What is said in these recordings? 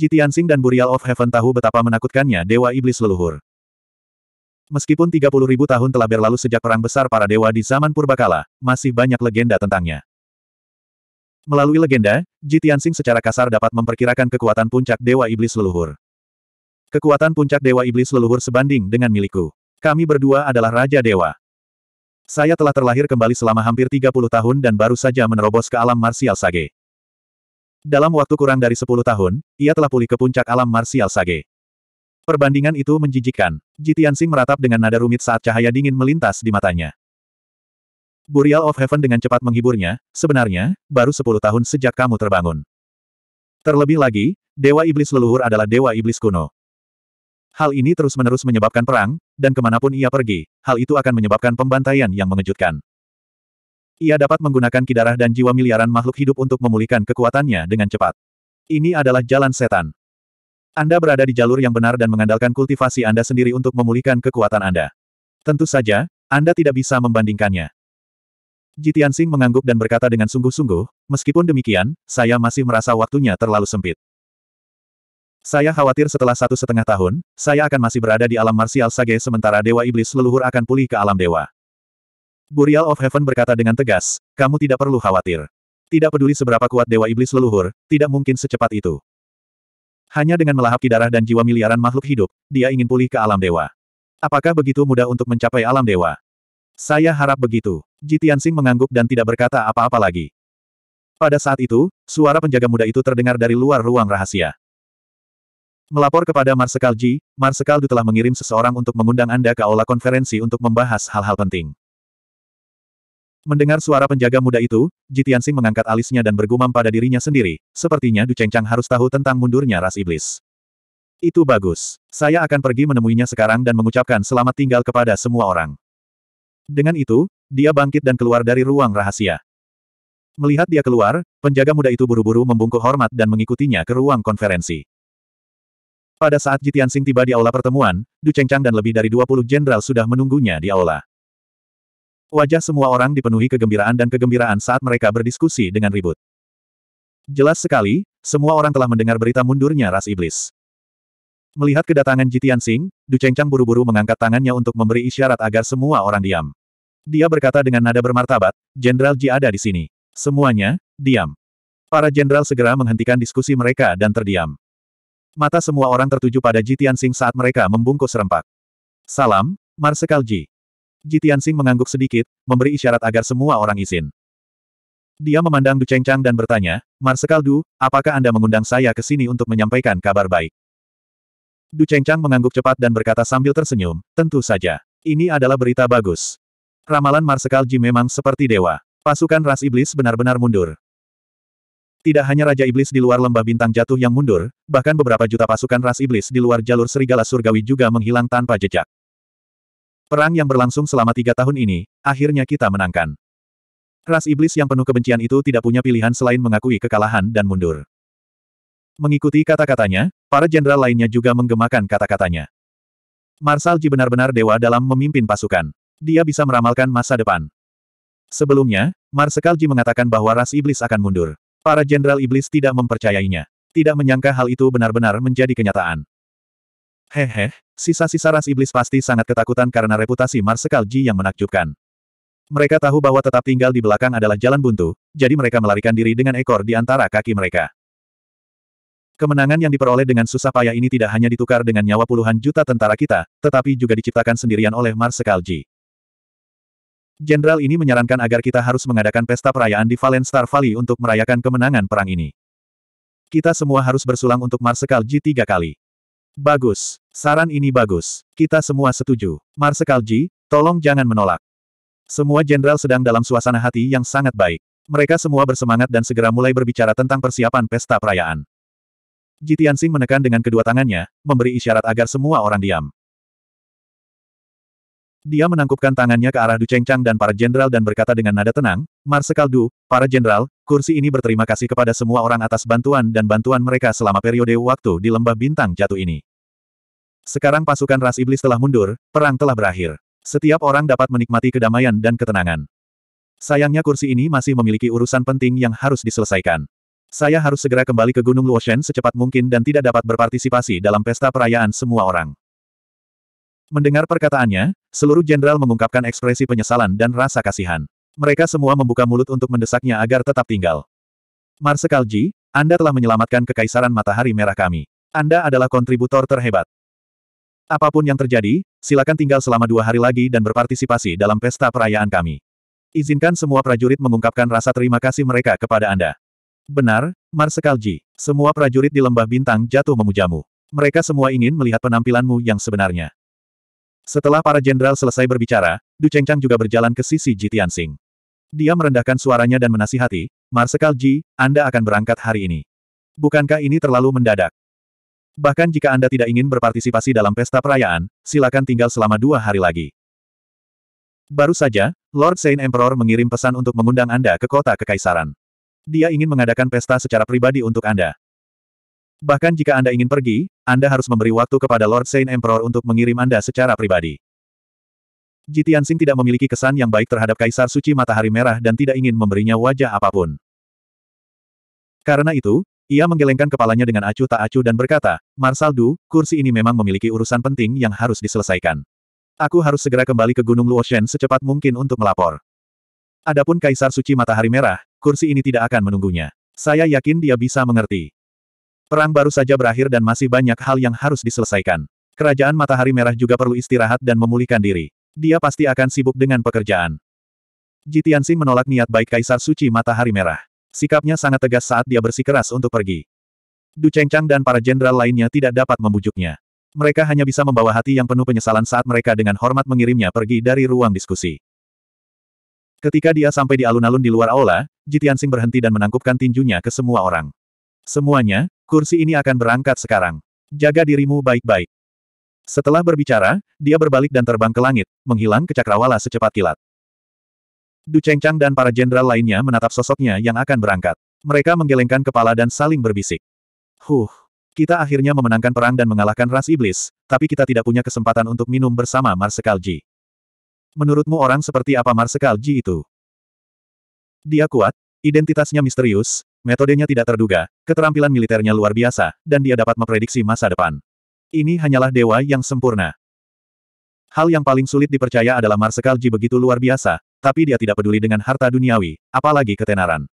Jitiansing dan Burial of Heaven tahu betapa menakutkannya Dewa Iblis leluhur. Meskipun 30 ribu tahun telah berlalu sejak perang besar para dewa di zaman purbakala, masih banyak legenda tentangnya. Melalui legenda, Jitiansing secara kasar dapat memperkirakan kekuatan puncak Dewa Iblis leluhur. Kekuatan puncak Dewa Iblis leluhur sebanding dengan milikku. Kami berdua adalah Raja Dewa. Saya telah terlahir kembali selama hampir 30 tahun dan baru saja menerobos ke alam marsial sage. Dalam waktu kurang dari 10 tahun, ia telah pulih ke puncak alam marsial sage. Perbandingan itu menjijikkan. Jitiansing meratap dengan nada rumit saat cahaya dingin melintas di matanya. Burial of Heaven dengan cepat menghiburnya, sebenarnya, baru 10 tahun sejak kamu terbangun. Terlebih lagi, Dewa Iblis leluhur adalah Dewa Iblis kuno. Hal ini terus-menerus menyebabkan perang, dan ke mana pun ia pergi, hal itu akan menyebabkan pembantaian yang mengejutkan. Ia dapat menggunakan kidarah dan jiwa miliaran makhluk hidup untuk memulihkan kekuatannya dengan cepat. Ini adalah jalan setan. Anda berada di jalur yang benar dan mengandalkan kultivasi Anda sendiri untuk memulihkan kekuatan Anda. Tentu saja, Anda tidak bisa membandingkannya. Jitiansing mengangguk dan berkata dengan sungguh-sungguh, meskipun demikian, saya masih merasa waktunya terlalu sempit. Saya khawatir setelah satu setengah tahun, saya akan masih berada di alam marsial sage sementara Dewa Iblis leluhur akan pulih ke alam dewa. Burial of Heaven berkata dengan tegas, kamu tidak perlu khawatir. Tidak peduli seberapa kuat Dewa Iblis leluhur, tidak mungkin secepat itu. Hanya dengan melahap darah dan jiwa miliaran makhluk hidup, dia ingin pulih ke alam dewa. Apakah begitu mudah untuk mencapai alam dewa? Saya harap begitu. Jitiansing mengangguk dan tidak berkata apa-apa lagi. Pada saat itu, suara penjaga muda itu terdengar dari luar ruang rahasia. Melapor kepada Marsekal Ji, Marsekal Du telah mengirim seseorang untuk mengundang Anda ke aula konferensi untuk membahas hal-hal penting. Mendengar suara penjaga muda itu, Jitiansing mengangkat alisnya dan bergumam pada dirinya sendiri, sepertinya Du Chengchang harus tahu tentang mundurnya ras iblis. Itu bagus. Saya akan pergi menemuinya sekarang dan mengucapkan selamat tinggal kepada semua orang. Dengan itu, dia bangkit dan keluar dari ruang rahasia. Melihat dia keluar, penjaga muda itu buru-buru membungkuk hormat dan mengikutinya ke ruang konferensi. Pada saat Jitiansing tiba di aula pertemuan, Du Chengchang dan lebih dari 20 jenderal sudah menunggunya di aula. Wajah semua orang dipenuhi kegembiraan dan kegembiraan saat mereka berdiskusi dengan ribut. Jelas sekali, semua orang telah mendengar berita mundurnya ras iblis. Melihat kedatangan Jitian Sing, Du Chengchang buru-buru mengangkat tangannya untuk memberi isyarat agar semua orang diam. Dia berkata dengan nada bermartabat, Jenderal Ji ada di sini. Semuanya, diam. Para jenderal segera menghentikan diskusi mereka dan terdiam. Mata semua orang tertuju pada Jitian Sing saat mereka membungkus serempak. Salam, Marsekal Ji. Jitiansing mengangguk sedikit, memberi isyarat agar semua orang izin. Dia memandang Du Chengchang dan bertanya, Marsekal Du, apakah Anda mengundang saya ke sini untuk menyampaikan kabar baik? Du Chengchang mengangguk cepat dan berkata sambil tersenyum, tentu saja. Ini adalah berita bagus. Ramalan Marsekal Ji memang seperti dewa. Pasukan ras iblis benar-benar mundur. Tidak hanya Raja Iblis di luar lembah bintang jatuh yang mundur, bahkan beberapa juta pasukan ras iblis di luar jalur serigala surgawi juga menghilang tanpa jejak. Perang yang berlangsung selama tiga tahun ini, akhirnya kita menangkan. Ras iblis yang penuh kebencian itu tidak punya pilihan selain mengakui kekalahan dan mundur. Mengikuti kata-katanya, para jenderal lainnya juga menggemakan kata-katanya. Marsal Ji benar-benar dewa dalam memimpin pasukan. Dia bisa meramalkan masa depan. Sebelumnya, Marsekal Ji mengatakan bahwa ras iblis akan mundur. Para jenderal iblis tidak mempercayainya. Tidak menyangka hal itu benar-benar menjadi kenyataan. Hehe, sisa-sisa ras iblis pasti sangat ketakutan karena reputasi Marsekal Ji yang menakjubkan. Mereka tahu bahwa tetap tinggal di belakang adalah jalan buntu, jadi mereka melarikan diri dengan ekor di antara kaki mereka. Kemenangan yang diperoleh dengan susah payah ini tidak hanya ditukar dengan nyawa puluhan juta tentara kita, tetapi juga diciptakan sendirian oleh Marsekal Ji. Jenderal ini menyarankan agar kita harus mengadakan pesta perayaan di Valen Star Valley untuk merayakan kemenangan perang ini. Kita semua harus bersulang untuk Marsekal Ji tiga kali. Bagus. Saran ini bagus. Kita semua setuju. Marsekal Ji, tolong jangan menolak. Semua jenderal sedang dalam suasana hati yang sangat baik. Mereka semua bersemangat dan segera mulai berbicara tentang persiapan pesta perayaan. Jitiansing menekan dengan kedua tangannya, memberi isyarat agar semua orang diam. Dia menangkupkan tangannya ke arah Du Chengchang dan para jenderal dan berkata dengan nada tenang, Marsekal Du, para jenderal, kursi ini berterima kasih kepada semua orang atas bantuan dan bantuan mereka selama periode waktu di lembah bintang jatuh ini. Sekarang pasukan ras iblis telah mundur, perang telah berakhir. Setiap orang dapat menikmati kedamaian dan ketenangan. Sayangnya kursi ini masih memiliki urusan penting yang harus diselesaikan. Saya harus segera kembali ke Gunung Luoshen secepat mungkin dan tidak dapat berpartisipasi dalam pesta perayaan semua orang. Mendengar perkataannya, seluruh jenderal mengungkapkan ekspresi penyesalan dan rasa kasihan. Mereka semua membuka mulut untuk mendesaknya agar tetap tinggal. Marsekal Ji, Anda telah menyelamatkan kekaisaran matahari merah kami. Anda adalah kontributor terhebat. Apa pun yang terjadi, silakan tinggal selama dua hari lagi dan berpartisipasi dalam pesta perayaan kami. Izinkan semua prajurit mengungkapkan rasa terima kasih mereka kepada Anda. Benar, Marsekal Ji. Semua prajurit di Lembah Bintang jatuh memujamu. Mereka semua ingin melihat penampilanmu yang sebenarnya. Setelah para jenderal selesai berbicara, Du Chengchang juga berjalan ke sisi Ji Tianxing. Dia merendahkan suaranya dan menasihati, Marsekal Ji, Anda akan berangkat hari ini. Bukankah ini terlalu mendadak? Bahkan jika Anda tidak ingin berpartisipasi dalam pesta perayaan, silakan tinggal selama dua hari lagi. Baru saja, Lord Saint Emperor mengirim pesan untuk mengundang Anda ke kota kekaisaran. Dia ingin mengadakan pesta secara pribadi untuk Anda. Bahkan jika Anda ingin pergi, Anda harus memberi waktu kepada Lord Saint Emperor untuk mengirim Anda secara pribadi. Jitiansing tidak memiliki kesan yang baik terhadap Kaisar Suci Matahari Merah dan tidak ingin memberinya wajah apa pun. Karena itu, ia menggelengkan kepalanya dengan acuh tak acuh dan berkata, Marsal Du, kursi ini memang memiliki urusan penting yang harus diselesaikan. Aku harus segera kembali ke Gunung Luoshen secepat mungkin untuk melapor. Adapun Kaisar Suci Matahari Merah, kursi ini tidak akan menunggunya. Saya yakin dia bisa mengerti. Perang baru saja berakhir dan masih banyak hal yang harus diselesaikan. Kerajaan Matahari Merah juga perlu istirahat dan memulihkan diri. Dia pasti akan sibuk dengan pekerjaan. Jitiansing menolak niat baik Kaisar Suci Matahari Merah. Sikapnya sangat tegas saat dia bersikeras untuk pergi. Du Chengchang dan para jenderal lainnya tidak dapat membujuknya. Mereka hanya bisa membawa hati yang penuh penyesalan saat mereka dengan hormat mengirimnya pergi dari ruang diskusi. Ketika dia sampai di alun-alun di luar aula, Jitiansing berhenti dan menangkupkan tinjunya ke semua orang. Semuanya, kursi ini akan berangkat sekarang. Jaga dirimu baik-baik. Setelah berbicara, dia berbalik dan terbang ke langit, menghilang ke cakrawala secepat kilat. Du Chengchang dan para jenderal lainnya menatap sosoknya yang akan berangkat. Mereka menggelengkan kepala dan saling berbisik. Huh, kita akhirnya memenangkan perang dan mengalahkan ras iblis, tapi kita tidak punya kesempatan untuk minum bersama Marsekal Ji. Menurutmu orang seperti apa Marsekal Ji itu? Dia kuat, identitasnya misterius, metodenya tidak terduga, keterampilan militernya luar biasa, dan dia dapat memprediksi masa depan. Ini hanyalah dewa yang sempurna. Hal yang paling sulit dipercaya adalah Marsekal Ji begitu luar biasa, tapi dia tidak peduli dengan harta duniawi, apalagi ketenaran.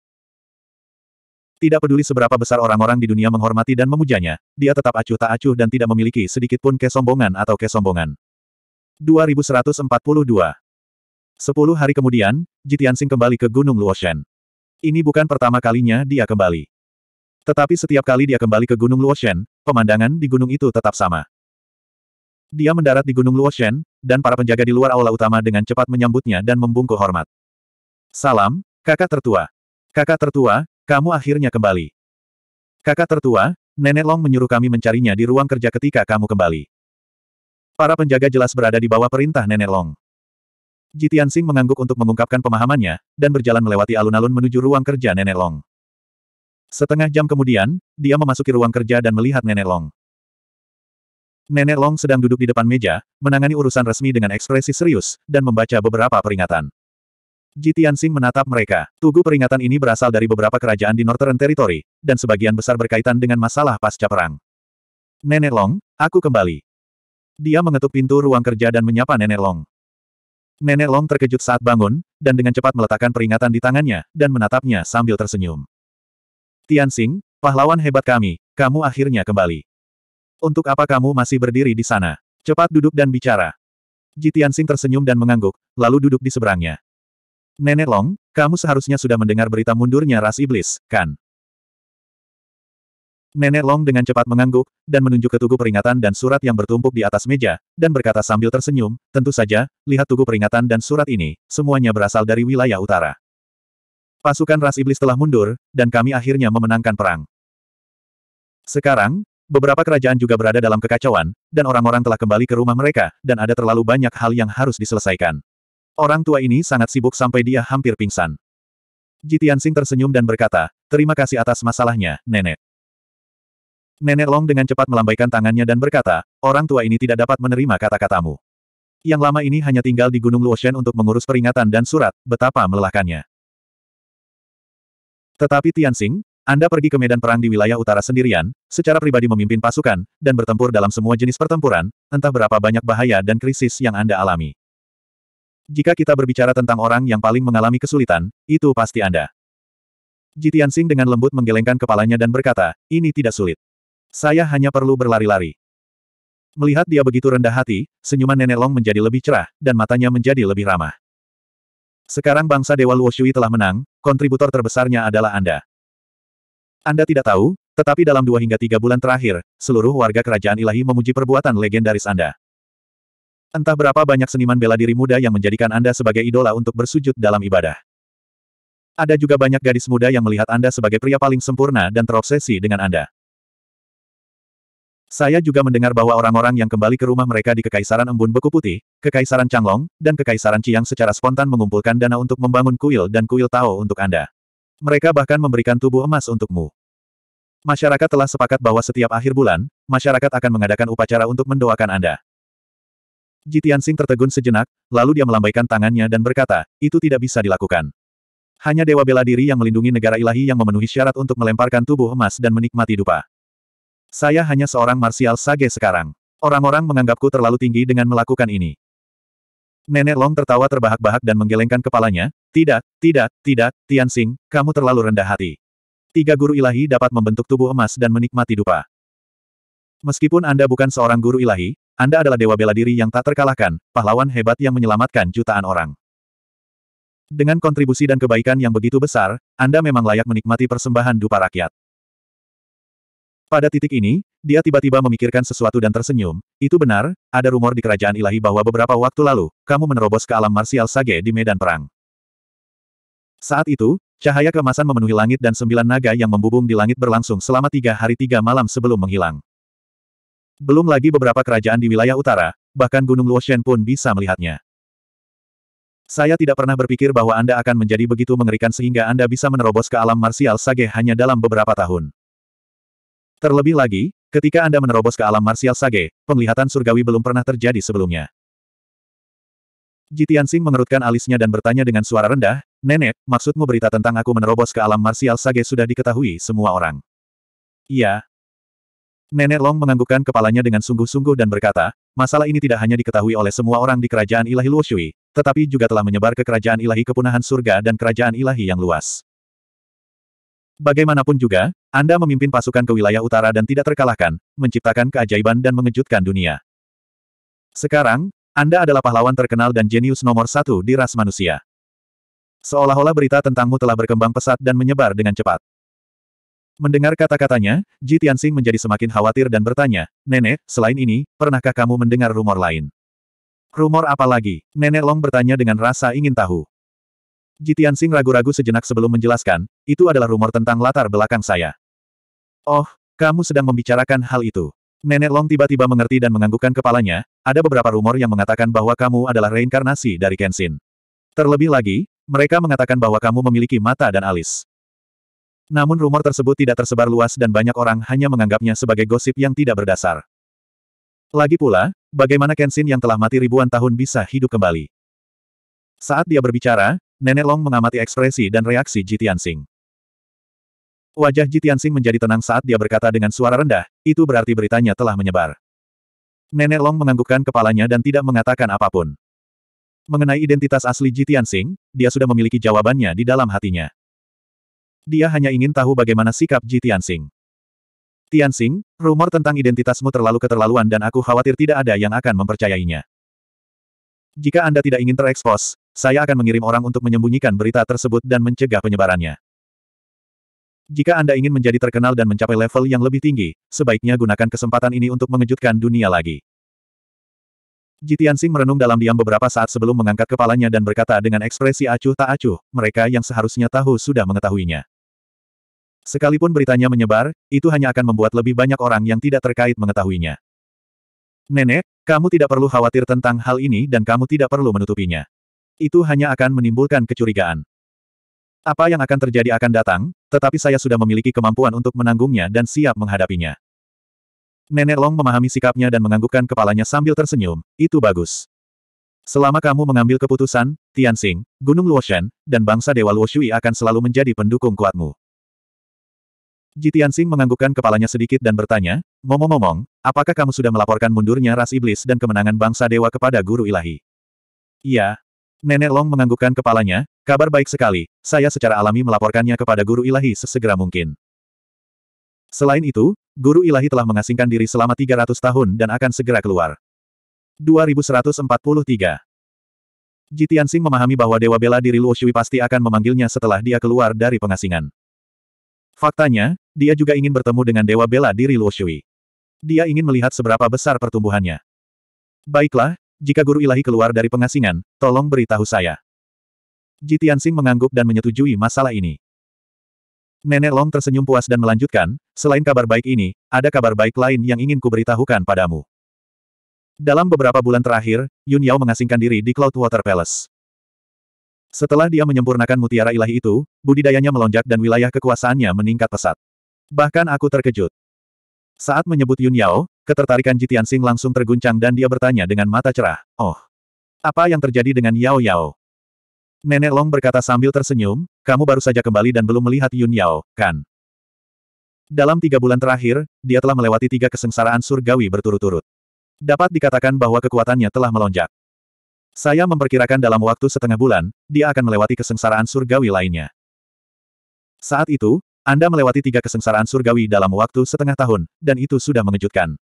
Tidak peduli seberapa besar orang-orang di dunia menghormati dan memujanya, dia tetap acuh tak acuh dan tidak memiliki sedikit pun kesombongan atau kesombongan. 2142 Sepuluh hari kemudian, Jitiansing kembali ke Gunung Luoshen. Ini bukan pertama kalinya dia kembali. Tetapi setiap kali dia kembali ke Gunung Luoshen, pemandangan di gunung itu tetap sama. Dia mendarat di Gunung Luoshen, dan para penjaga di luar aula utama dengan cepat menyambutnya dan membungkuk hormat. Salam, kakak tertua. Kakak tertua, kamu akhirnya kembali. Kakak tertua, Nenek Long menyuruh kami mencarinya di ruang kerja ketika kamu kembali. Para penjaga jelas berada di bawah perintah Nenek Long. Jitiansing mengangguk untuk mengungkapkan pemahamannya, dan berjalan melewati alun-alun menuju ruang kerja Nenek Long. Setengah jam kemudian, dia memasuki ruang kerja dan melihat Nenek Long. Nenek Long sedang duduk di depan meja, menangani urusan resmi dengan ekspresi serius, dan membaca beberapa peringatan. Jitiansing menatap mereka. Tugu peringatan ini berasal dari beberapa kerajaan di Northern Territory, dan sebagian besar berkaitan dengan masalah pasca perang. Nenek Long, aku kembali. Dia mengetuk pintu ruang kerja dan menyapa Nenek Long. Nenek Long terkejut saat bangun, dan dengan cepat meletakkan peringatan di tangannya, dan menatapnya sambil tersenyum. Tianxing, pahlawan hebat kami, kamu akhirnya kembali. Untuk apa kamu masih berdiri di sana? Cepat duduk dan bicara. Ji Tianxing tersenyum dan mengangguk, lalu duduk di seberangnya. Nenek Long, kamu seharusnya sudah mendengar berita mundurnya ras iblis, kan? Nenek Long dengan cepat mengangguk, dan menunjuk ke tugu peringatan dan surat yang bertumpuk di atas meja, dan berkata sambil tersenyum, tentu saja, lihat tugu peringatan dan surat ini, semuanya berasal dari wilayah utara. Pasukan ras iblis telah mundur, dan kami akhirnya memenangkan perang. Sekarang, beberapa kerajaan juga berada dalam kekacauan, dan orang-orang telah kembali ke rumah mereka, dan ada terlalu banyak hal yang harus diselesaikan. Orang tua ini sangat sibuk sampai dia hampir pingsan. Jitiansing tersenyum dan berkata, terima kasih atas masalahnya, nenek. Nenek Long dengan cepat melambaikan tangannya dan berkata, orang tua ini tidak dapat menerima kata-katamu. Yang lama ini hanya tinggal di Gunung Luoshen untuk mengurus peringatan dan surat, betapa melelahkannya. Tetapi Tianxing, Anda pergi ke medan perang di wilayah utara sendirian, secara pribadi memimpin pasukan, dan bertempur dalam semua jenis pertempuran, entah berapa banyak bahaya dan krisis yang Anda alami. Jika kita berbicara tentang orang yang paling mengalami kesulitan, itu pasti Anda. Jitian Sing dengan lembut menggelengkan kepalanya dan berkata, ini tidak sulit. Saya hanya perlu berlari-lari. Melihat dia begitu rendah hati, senyuman Nenek Long menjadi lebih cerah, dan matanya menjadi lebih ramah. Sekarang bangsa Dewa Luo Shui telah menang, kontributor terbesarnya adalah Anda. Anda tidak tahu, tetapi dalam dua hingga tiga bulan terakhir, seluruh warga kerajaan ilahi memuji perbuatan legendaris Anda. Entah berapa banyak seniman bela diri muda yang menjadikan Anda sebagai idola untuk bersujud dalam ibadah. Ada juga banyak gadis muda yang melihat Anda sebagai pria paling sempurna dan terobsesi dengan Anda. Saya juga mendengar bahwa orang-orang yang kembali ke rumah mereka di Kekaisaran Embun Beku Putih, Kekaisaran Changlong, dan Kekaisaran Chiang secara spontan mengumpulkan dana untuk membangun kuil dan kuil Tao untuk Anda. Mereka bahkan memberikan tubuh emas untukmu. Masyarakat telah sepakat bahwa setiap akhir bulan, masyarakat akan mengadakan upacara untuk mendoakan Anda. Jitian Sing tertegun sejenak, lalu dia melambaikan tangannya dan berkata, itu tidak bisa dilakukan. Hanya Dewa Bela Diri yang melindungi negara ilahi yang memenuhi syarat untuk melemparkan tubuh emas dan menikmati dupa. Saya hanya seorang marsial sage sekarang. Orang-orang menganggapku terlalu tinggi dengan melakukan ini. Nenek Long tertawa terbahak-bahak dan menggelengkan kepalanya. Tidak, tidak, tidak, Tian Xing, kamu terlalu rendah hati. Tiga guru ilahi dapat membentuk tubuh emas dan menikmati dupa. Meskipun Anda bukan seorang guru ilahi, Anda adalah dewa bela diri yang tak terkalahkan, pahlawan hebat yang menyelamatkan jutaan orang. Dengan kontribusi dan kebaikan yang begitu besar, Anda memang layak menikmati persembahan dupa rakyat. Pada titik ini, dia tiba-tiba memikirkan sesuatu dan tersenyum. Itu benar, ada rumor di kerajaan ilahi bahwa beberapa waktu lalu, kamu menerobos ke alam marsial sage di medan perang. Saat itu, cahaya kemasan memenuhi langit dan sembilan naga yang membubung di langit berlangsung selama tiga hari tiga malam sebelum menghilang. Belum lagi beberapa kerajaan di wilayah utara, bahkan Gunung Luoshen pun bisa melihatnya. Saya tidak pernah berpikir bahwa Anda akan menjadi begitu mengerikan sehingga Anda bisa menerobos ke alam marsial sage hanya dalam beberapa tahun. Terlebih lagi, ketika Anda menerobos ke alam marsial sage, penglihatan surgawi belum pernah terjadi sebelumnya. Jitiansing mengerutkan alisnya dan bertanya dengan suara rendah, Nenek, maksudmu berita tentang aku menerobos ke alam marsial sage sudah diketahui semua orang. Iya. Nenek Long menganggukkan kepalanya dengan sungguh-sungguh dan berkata, masalah ini tidak hanya diketahui oleh semua orang di kerajaan ilahi Luoshui, tetapi juga telah menyebar ke kerajaan ilahi kepunahan surga dan kerajaan ilahi yang luas. Bagaimanapun juga, Anda memimpin pasukan ke wilayah utara dan tidak terkalahkan, menciptakan keajaiban dan mengejutkan dunia. Sekarang, Anda adalah pahlawan terkenal dan jenius nomor satu di ras manusia. Seolah-olah berita tentangmu telah berkembang pesat dan menyebar dengan cepat. Mendengar kata-katanya, Ji Tianxing menjadi semakin khawatir dan bertanya, Nenek, selain ini, pernahkah kamu mendengar rumor lain? Rumor apa lagi? Nenek Long bertanya dengan rasa ingin tahu. Jitian Sing ragu-ragu sejenak sebelum menjelaskan, itu adalah rumor tentang latar belakang saya. Oh, kamu sedang membicarakan hal itu. Nenek Long tiba-tiba mengerti dan menganggukkan kepalanya, ada beberapa rumor yang mengatakan bahwa kamu adalah reinkarnasi dari Kenshin. Terlebih lagi, mereka mengatakan bahwa kamu memiliki mata dan alis. Namun rumor tersebut tidak tersebar luas dan banyak orang hanya menganggapnya sebagai gosip yang tidak berdasar. Lagi pula, bagaimana Kenshin yang telah mati ribuan tahun bisa hidup kembali? Saat dia berbicara, Nenek Long mengamati ekspresi dan reaksi Jitiansing. Wajah Jitiansing menjadi tenang saat dia berkata dengan suara rendah, itu berarti beritanya telah menyebar. Nenek Long menganggukkan kepalanya dan tidak mengatakan apa pun. Mengenai identitas asli Jitiansing, dia sudah memiliki jawabannya di dalam hatinya. Dia hanya ingin tahu bagaimana sikap Jitiansing. Tianxing, rumor tentang identitasmu terlalu keterlaluan dan aku khawatir tidak ada yang akan mempercayainya. Jika Anda tidak ingin terekspos, saya akan mengirim orang untuk menyembunyikan berita tersebut dan mencegah penyebarannya. Jika Anda ingin menjadi terkenal dan mencapai level yang lebih tinggi, sebaiknya gunakan kesempatan ini untuk mengejutkan dunia lagi. Jitiansing merenung dalam diam beberapa saat sebelum mengangkat kepalanya dan berkata dengan ekspresi acuh tak acuh, mereka yang seharusnya tahu sudah mengetahuinya. Sekalipun beritanya menyebar, itu hanya akan membuat lebih banyak orang yang tidak terkait mengetahuinya. Nenek, kamu tidak perlu khawatir tentang hal ini dan kamu tidak perlu menutupinya. Itu hanya akan menimbulkan kecurigaan. Apa yang akan terjadi akan datang, tetapi saya sudah memiliki kemampuan untuk menanggungnya dan siap menghadapinya. Nenek Long memahami sikapnya dan menganggukkan kepalanya sambil tersenyum, itu bagus. Selama kamu mengambil keputusan, Tianxing, Gunung Luoshan, dan bangsa Dewa Luoshui akan selalu menjadi pendukung kuatmu. Jitiansing menganggukkan kepalanya sedikit dan bertanya, ngomong-ngomong, apakah kamu sudah melaporkan mundurnya ras iblis dan kemenangan bangsa dewa kepada guru ilahi? Iya. Nenek Long menganggukkan kepalanya, kabar baik sekali, saya secara alami melaporkannya kepada guru ilahi sesegera mungkin. Selain itu, guru ilahi telah mengasingkan diri selama 300 tahun dan akan segera keluar. 2143 Jitiansing memahami bahwa Dewa Bela Diri Luo Shui pasti akan memanggilnya setelah dia keluar dari pengasingan. Faktanya, dia juga ingin bertemu dengan Dewa Bela Diri Luo Shui. Dia ingin melihat seberapa besar pertumbuhannya. Baiklah, jika guru ilahi keluar dari pengasingan, tolong beritahu saya. Jitiansing mengangguk dan menyetujui masalah ini. Nenek Long tersenyum puas dan melanjutkan, selain kabar baik ini, ada kabar baik lain yang ingin kuberitahukan padamu. Dalam beberapa bulan terakhir, Yun Yao mengasingkan diri di Cloudwater Palace. Setelah dia menyempurnakan mutiara ilahi itu, budidayanya melonjak dan wilayah kekuasaannya meningkat pesat. Bahkan aku terkejut. Saat menyebut Yun Yao, ketertarikan Jitiansing langsung terguncang dan dia bertanya dengan mata cerah, Oh, apa yang terjadi dengan Yao Yao? Nenek Long berkata sambil tersenyum, kamu baru saja kembali dan belum melihat Yun Yao, kan? Dalam tiga bulan terakhir, dia telah melewati tiga kesengsaraan surgawi berturut-turut. Dapat dikatakan bahwa kekuatannya telah melonjak. Saya memperkirakan dalam waktu setengah bulan, dia akan melewati kesengsaraan surgawi lainnya. Saat itu, Anda melewati tiga kesengsaraan surgawi dalam waktu setengah tahun, dan itu sudah mengejutkan.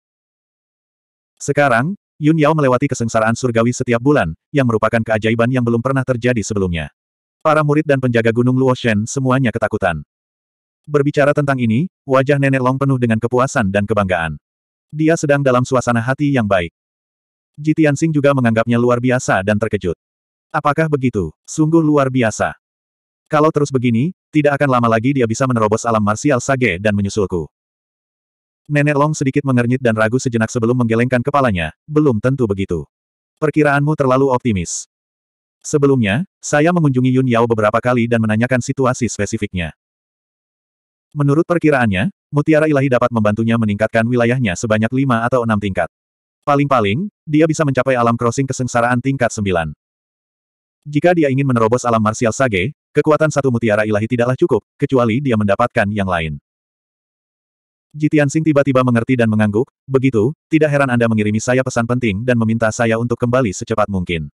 Sekarang, Yun Yao melewati kesengsaraan surgawi setiap bulan, yang merupakan keajaiban yang belum pernah terjadi sebelumnya. Para murid dan penjaga gunung Luoshen semuanya ketakutan. Berbicara tentang ini, wajah Nenek Long penuh dengan kepuasan dan kebanggaan. Dia sedang dalam suasana hati yang baik. Jitiansing juga menganggapnya luar biasa dan terkejut. Apakah begitu? Sungguh luar biasa. Kalau terus begini, tidak akan lama lagi dia bisa menerobos alam marsial sage dan menyusulku. Nenek Long sedikit mengernyit dan ragu sejenak sebelum menggelengkan kepalanya, belum tentu begitu. Perkiraanmu terlalu optimis. Sebelumnya, saya mengunjungi Yun Yao beberapa kali dan menanyakan situasi spesifiknya. Menurut perkiraannya, mutiara ilahi dapat membantunya meningkatkan wilayahnya sebanyak lima atau enam tingkat. Paling-paling, dia bisa mencapai alam crossing kesengsaraan tingkat 9. Jika dia ingin menerobos alam martial sage, kekuatan satu mutiara ilahi tidaklah cukup, kecuali dia mendapatkan yang lain. Jitiansing tiba-tiba mengerti dan mengangguk, begitu, tidak heran Anda mengirimi saya pesan penting dan meminta saya untuk kembali secepat mungkin.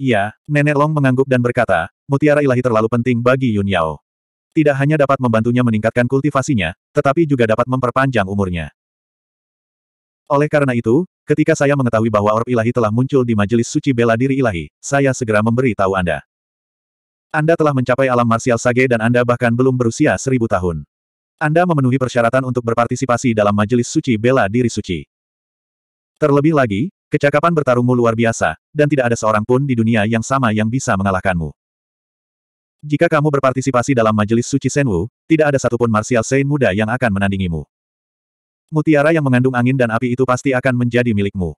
Iya, Nenek Long mengangguk dan berkata, mutiara ilahi terlalu penting bagi Yun Yao. Tidak hanya dapat membantunya meningkatkan kultivasinya, tetapi juga dapat memperpanjang umurnya. Oleh karena itu, ketika saya mengetahui bahwa orb ilahi telah muncul di majelis suci bela diri ilahi, saya segera memberi tahu Anda. Anda telah mencapai alam marsial sage dan Anda bahkan belum berusia seribu tahun. Anda memenuhi persyaratan untuk berpartisipasi dalam majelis suci bela diri suci. Terlebih lagi, kecakapan bertarungmu luar biasa, dan tidak ada seorang pun di dunia yang sama yang bisa mengalahkanmu. Jika kamu berpartisipasi dalam majelis suci Senwu, tidak ada satupun martial saint muda yang akan menandingimu. Mutiara yang mengandung angin dan api itu pasti akan menjadi milikmu.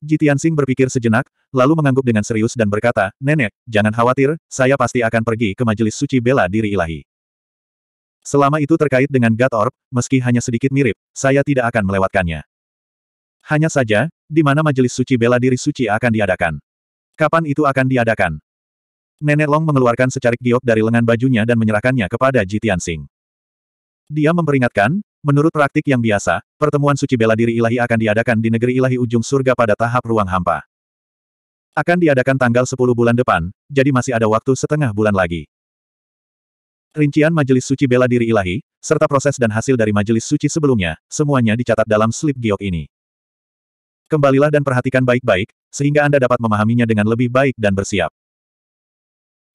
Jitiansing berpikir sejenak, lalu mengangguk dengan serius dan berkata, Nenek, jangan khawatir, saya pasti akan pergi ke majelis suci bela diri ilahi. Selama itu terkait dengan God Orb, meski hanya sedikit mirip, saya tidak akan melewatkannya. Hanya saja, di mana majelis suci bela diri suci akan diadakan. Kapan itu akan diadakan? Nenek Long mengeluarkan secarik giok dari lengan bajunya dan menyerahkannya kepada Jitiansing. Dia memperingatkan, Menurut praktik yang biasa, pertemuan suci bela diri ilahi akan diadakan di negeri ilahi ujung surga pada tahap ruang hampa. Akan diadakan tanggal 10 bulan depan, jadi masih ada waktu setengah bulan lagi. Rincian majelis suci bela diri ilahi, serta proses dan hasil dari majelis suci sebelumnya, semuanya dicatat dalam slip giok ini. Kembalilah dan perhatikan baik-baik, sehingga Anda dapat memahaminya dengan lebih baik dan bersiap.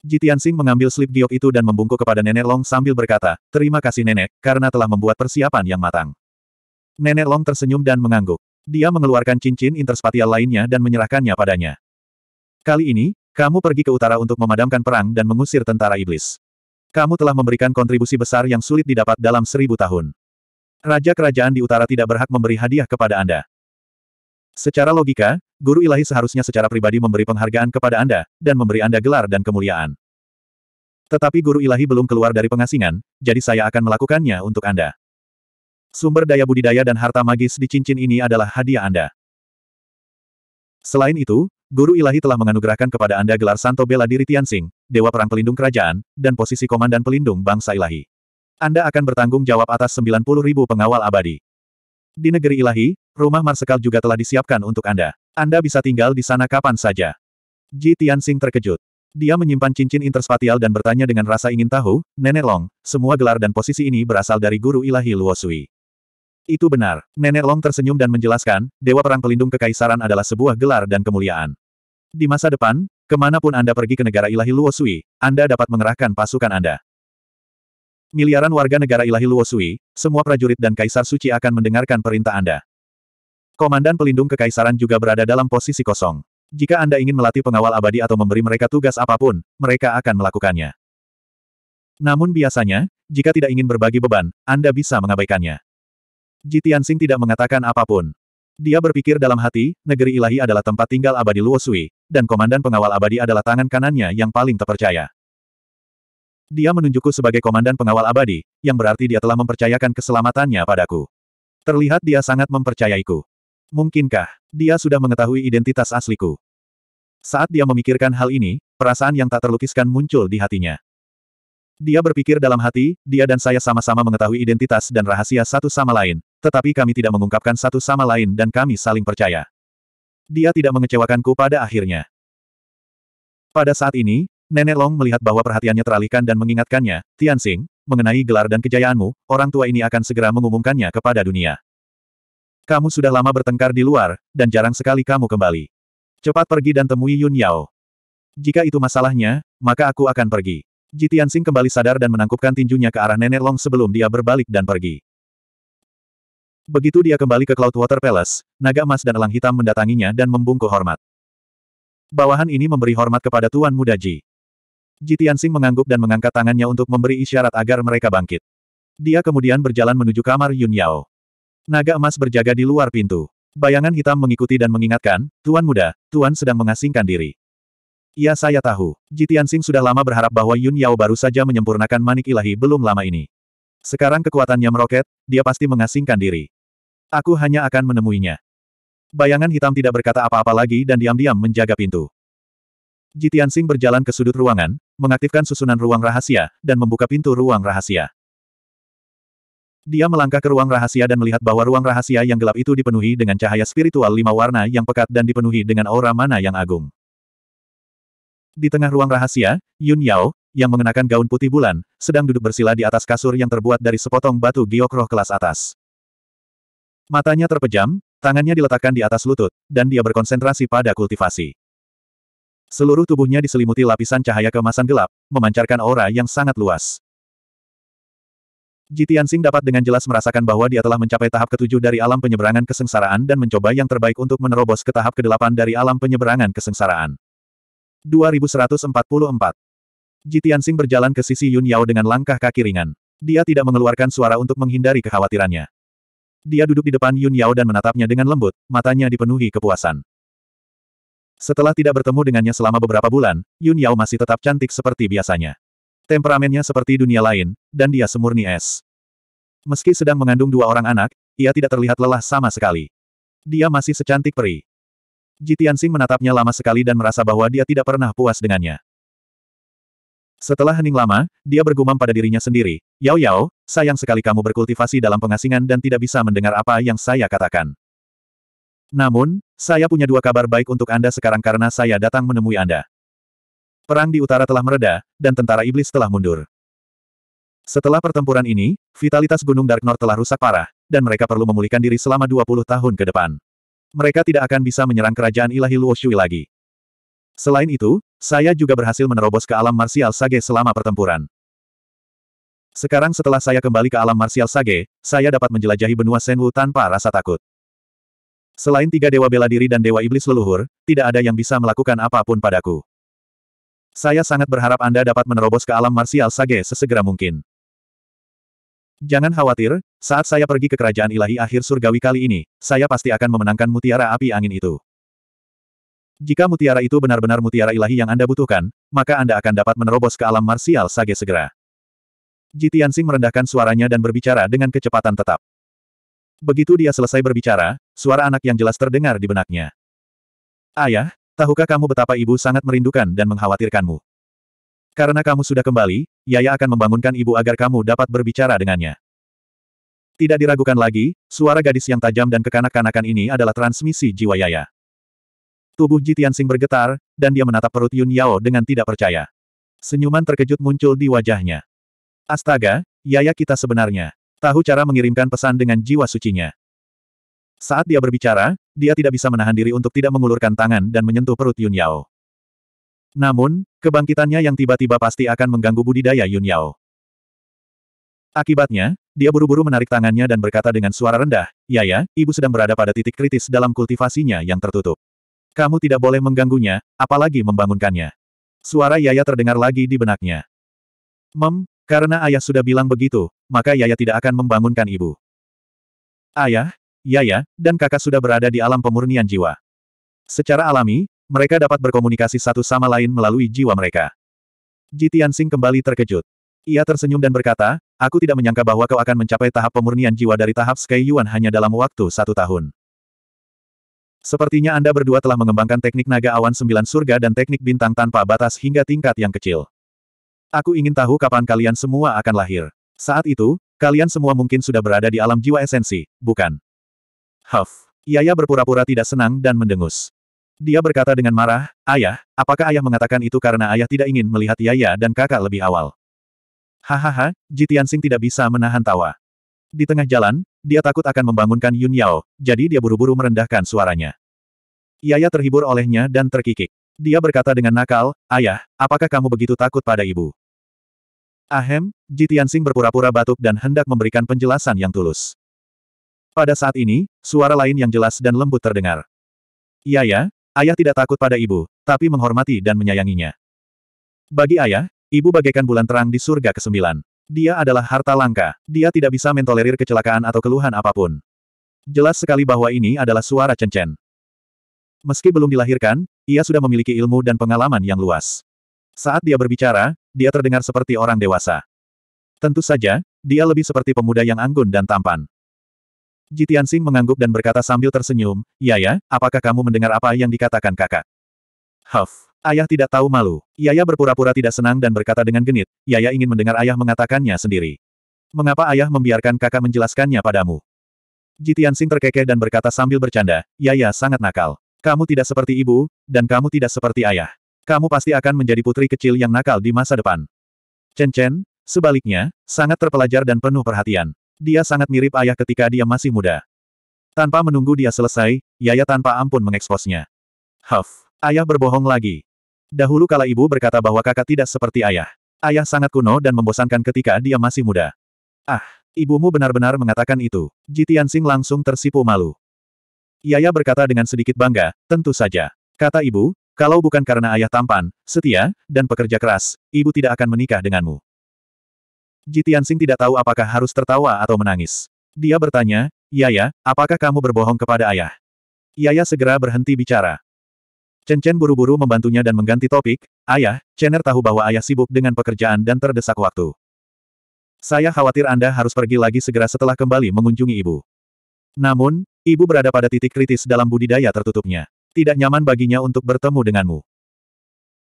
Jitiansing mengambil slip giok itu dan membungkuk kepada Nenek Long sambil berkata, Terima kasih Nenek, karena telah membuat persiapan yang matang. Nenek Long tersenyum dan mengangguk. Dia mengeluarkan cincin interspatial lainnya dan menyerahkannya padanya. Kali ini, kamu pergi ke utara untuk memadamkan perang dan mengusir tentara iblis. Kamu telah memberikan kontribusi besar yang sulit didapat dalam seribu tahun. Raja kerajaan di utara tidak berhak memberi hadiah kepada Anda. Secara logika, guru ilahi seharusnya secara pribadi memberi penghargaan kepada Anda, dan memberi Anda gelar dan kemuliaan. Tetapi guru ilahi belum keluar dari pengasingan, jadi saya akan melakukannya untuk Anda. Sumber daya budidaya dan harta magis di cincin ini adalah hadiah Anda. Selain itu, guru ilahi telah menganugerahkan kepada Anda gelar Santo Bela Diri Tianxing, Dewa Perang Pelindung Kerajaan, dan posisi Komandan Pelindung Bangsa Ilahi. Anda akan bertanggung jawab atas 90 ribu pengawal abadi. Di negeri ilahi, rumah marsekal juga telah disiapkan untuk Anda. Anda bisa tinggal di sana kapan saja. Ji Tianxing terkejut. Dia menyimpan cincin interspatial dan bertanya dengan rasa ingin tahu, Nenek Long, semua gelar dan posisi ini berasal dari guru ilahi Luo Sui. Itu benar. Nenek Long tersenyum dan menjelaskan, Dewa Perang Pelindung Kekaisaran adalah sebuah gelar dan kemuliaan. Di masa depan, ke mana pun Anda pergi ke negara ilahi Luo Sui, Anda dapat mengerahkan pasukan Anda. Miliaran warga negara ilahi Luo Sui, semua prajurit dan kaisar suci akan mendengarkan perintah Anda. Komandan pelindung kekaisaran juga berada dalam posisi kosong. Jika Anda ingin melatih pengawal abadi atau memberi mereka tugas apa pun, mereka akan melakukannya. Namun biasanya, jika tidak ingin berbagi beban, Anda bisa mengabaikannya. Jitiansing tidak mengatakan apa pun. Dia berpikir dalam hati, negeri ilahi adalah tempat tinggal abadi Luo Sui, dan komandan pengawal abadi adalah tangan kanannya yang paling terpercaya. Dia menunjukku sebagai komandan pengawal abadi, yang berarti dia telah mempercayakan keselamatannya padaku. Terlihat dia sangat mempercayaiku. Mungkinkah, dia sudah mengetahui identitas asliku? Saat dia memikirkan hal ini, perasaan yang tak terlukiskan muncul di hatinya. Dia berpikir dalam hati, dia dan saya sama-sama mengetahui identitas dan rahasia satu sama lain, tetapi kami tidak mengungkapkan satu sama lain dan kami saling percaya. Dia tidak mengecewakanku pada akhirnya. Pada saat ini, Nenek Long melihat bahwa perhatiannya teralihkan dan mengingatkannya, Tianxing, mengenai gelar dan kejayaanmu, orang tua ini akan segera mengumumkannya kepada dunia. Kamu sudah lama bertengkar di luar, dan jarang sekali kamu kembali. Cepat pergi dan temui Yun Yao. Jika itu masalahnya, maka aku akan pergi. Ji Tianxing kembali sadar dan menangkupkan tinjunya ke arah Nenek Long sebelum dia berbalik dan pergi. Begitu dia kembali ke Cloudwater Palace, naga emas dan elang hitam mendatanginya dan membungkuk hormat. Bawahan ini memberi hormat kepada Tuan Muda Ji. Jitiansing mengangguk dan mengangkat tangannya untuk memberi isyarat agar mereka bangkit. Dia kemudian berjalan menuju kamar Yun Yao. Naga emas berjaga di luar pintu. Bayangan hitam mengikuti dan mengingatkan, Tuan muda, Tuan sedang mengasingkan diri. Ya saya tahu. Jitiansing sudah lama berharap bahwa Yun Yao baru saja menyempurnakan manik ilahi belum lama ini. Sekarang kekuatannya meroket, dia pasti mengasingkan diri. Aku hanya akan menemuinya. Bayangan hitam tidak berkata apa-apa lagi dan diam-diam menjaga pintu. Jitiansing berjalan ke sudut ruangan, mengaktifkan susunan ruang rahasia, dan membuka pintu ruang rahasia. Dia melangkah ke ruang rahasia dan melihat bahwa ruang rahasia yang gelap itu dipenuhi dengan cahaya spiritual lima warna yang pekat dan dipenuhi dengan aura mana yang agung. Di tengah ruang rahasia, Yun Yao, yang mengenakan gaun putih bulan, sedang duduk bersila di atas kasur yang terbuat dari sepotong batu giokroh kelas atas. Matanya terpejam, tangannya diletakkan di atas lutut, dan dia berkonsentrasi pada kultivasi. Seluruh tubuhnya diselimuti lapisan cahaya kemasan gelap, memancarkan aura yang sangat luas. Jitiansing dapat dengan jelas merasakan bahwa dia telah mencapai tahap ketujuh dari alam penyeberangan kesengsaraan dan mencoba yang terbaik untuk menerobos ke tahap kedelapan dari alam penyeberangan kesengsaraan. 2144 Jitiansing berjalan ke sisi Yun Yao dengan langkah kaki ringan. Dia tidak mengeluarkan suara untuk menghindari kekhawatirannya. Dia duduk di depan Yun Yao dan menatapnya dengan lembut, matanya dipenuhi kepuasan. Setelah tidak bertemu dengannya selama beberapa bulan, Yun Yao masih tetap cantik seperti biasanya. Temperamennya seperti dunia lain, dan dia semurni es. Meski sedang mengandung dua orang anak, ia tidak terlihat lelah sama sekali. Dia masih secantik peri. Jitiansing menatapnya lama sekali dan merasa bahwa dia tidak pernah puas dengannya. Setelah hening lama, dia bergumam pada dirinya sendiri, Yao Yao, sayang sekali kamu berkultivasi dalam pengasingan dan tidak bisa mendengar apa yang saya katakan. Namun, saya punya dua kabar baik untuk Anda sekarang karena saya datang menemui Anda. Perang di utara telah mereda, dan tentara iblis telah mundur. Setelah pertempuran ini, vitalitas Gunung Dark North telah rusak parah, dan mereka perlu memulihkan diri selama 20 tahun ke depan. Mereka tidak akan bisa menyerang kerajaan ilahi Luo Shui lagi. Selain itu, saya juga berhasil menerobos ke alam marsial Sage selama pertempuran. Sekarang setelah saya kembali ke alam marsial Sage, saya dapat menjelajahi benua Senwu tanpa rasa takut. Selain tiga dewa bela diri dan dewa iblis leluhur, tidak ada yang bisa melakukan apa pun padaku. Saya sangat berharap Anda dapat menerobos ke alam marsial Sage sesegera mungkin. Jangan khawatir, saat saya pergi ke kerajaan ilahi akhir surgawi kali ini, saya pasti akan memenangkan mutiara api angin itu. Jika mutiara itu benar-benar mutiara ilahi yang Anda butuhkan, maka Anda akan dapat menerobos ke alam marsial Sage segera. Jitiansing merendahkan suaranya dan berbicara dengan kecepatan tetap. Begitu dia selesai berbicara, suara anak yang jelas terdengar di benaknya. Ayah, tahukah kamu betapa ibu sangat merindukan dan mengkhawatirkanmu? Karena kamu sudah kembali, Yaya akan membangunkan ibu agar kamu dapat berbicara dengannya. Tidak diragukan lagi, suara gadis yang tajam dan kekanak-kanakan ini adalah transmisi jiwa Yaya. Tubuh Ji Tianxing bergetar, dan dia menatap perut Yun Yao dengan tidak percaya. Senyuman terkejut muncul di wajahnya. Astaga, Yaya kita sebenarnya. Tahu cara mengirimkan pesan dengan jiwa sucinya. Saat dia berbicara, dia tidak bisa menahan diri untuk tidak mengulurkan tangan dan menyentuh perut Yun Yao. Namun, kebangkitannya yang tiba-tiba pasti akan mengganggu budidaya Yun Yao. Akibatnya, dia buru-buru menarik tangannya dan berkata dengan suara rendah, Yaya, ibu sedang berada pada titik kritis dalam kultivasinya yang tertutup. Kamu tidak boleh mengganggunya, apalagi membangunkannya. Suara Yaya terdengar lagi di benaknya. Mem, karena ayah sudah bilang begitu, maka Yaya tidak akan membangunkan ibu. Ayah, Yaya, dan kakak sudah berada di alam pemurnian jiwa. Secara alami, mereka dapat berkomunikasi satu sama lain melalui jiwa mereka. Ji Tianxing kembali terkejut. Ia tersenyum dan berkata, aku tidak menyangka bahwa kau akan mencapai tahap pemurnian jiwa dari tahap Sky Yuan hanya dalam waktu satu tahun. Sepertinya Anda berdua telah mengembangkan teknik naga awan sembilan surga dan teknik bintang tanpa batas hingga tingkat yang kecil. Aku ingin tahu kapan kalian semua akan lahir. Saat itu, kalian semua mungkin sudah berada di alam jiwa esensi, bukan? Huff. Yaya berpura-pura tidak senang dan mendengus. Dia berkata dengan marah, Ayah, apakah ayah mengatakan itu karena ayah tidak ingin melihat Yaya dan kakak lebih awal? Hahaha, Ji Tianxing tidak bisa menahan tawa. Di tengah jalan, dia takut akan membangunkan Yun Yao, jadi dia buru-buru merendahkan suaranya. Yaya terhibur olehnya dan terkikik. Dia berkata dengan nakal, Ayah, apakah kamu begitu takut pada ibu? Ahem, Ji Tianxing berpura-pura batuk dan hendak memberikan penjelasan yang tulus. Pada saat ini, suara lain yang jelas dan lembut terdengar. Yaya, Ayah tidak takut pada ibu, tapi menghormati dan menyayanginya. Bagi ayah, ibu bagaikan bulan terang di surga kesembilan. Dia adalah harta langka. Dia tidak bisa mentolerir kecelakaan atau keluhan apa pun. Jelas sekali bahwa ini adalah suara Chen Meski belum dilahirkan, ia sudah memiliki ilmu dan pengalaman yang luas. Saat dia berbicara, dia terdengar seperti orang dewasa. Tentu saja, dia lebih seperti pemuda yang anggun dan tampan. Jitiansing mengangguk dan berkata sambil tersenyum, Yaya, apakah kamu mendengar apa yang dikatakan kakak? Huff. Ayah tidak tahu malu. Yaya berpura-pura tidak senang dan berkata dengan genit, Yaya ingin mendengar ayah mengatakannya sendiri. Mengapa ayah membiarkan kakak menjelaskannya padamu? Jitiansing terkekeh dan berkata sambil bercanda, Yaya sangat nakal. Kamu tidak seperti ibu, dan kamu tidak seperti ayah. Kamu pasti akan menjadi putri kecil yang nakal di masa depan. Chen Chen, sebaliknya, sangat terpelajar dan penuh perhatian. Dia sangat mirip ayah ketika dia masih muda. Tanpa menunggu dia selesai, Yaya tanpa ampun mengeksposnya. Huff, ayah berbohong lagi. Dahulu kala ibu berkata bahwa kakak tidak seperti ayah. Ayah sangat kuno dan membosankan ketika dia masih muda. Ah, ibumu benar-benar mengatakan itu. Jitiansing langsung tersipu malu. Yaya berkata dengan sedikit bangga, tentu saja. Kata ibu, kalau bukan karena ayah tampan, setia, dan pekerja keras, ibu tidak akan menikah denganmu. Jitiansing tidak tahu apakah harus tertawa atau menangis. Dia bertanya, Yaya, apakah kamu berbohong kepada ayah? Yaya segera berhenti bicara. Chen Chen buru-buru membantunya dan mengganti topik, Ayah, Chener tahu bahwa ayah sibuk dengan pekerjaan dan terdesak waktu. Saya khawatir Anda harus pergi lagi segera setelah kembali mengunjungi ibu. Namun, ibu berada pada titik kritis dalam budidaya tertutupnya. Tidak nyaman baginya untuk bertemu denganmu.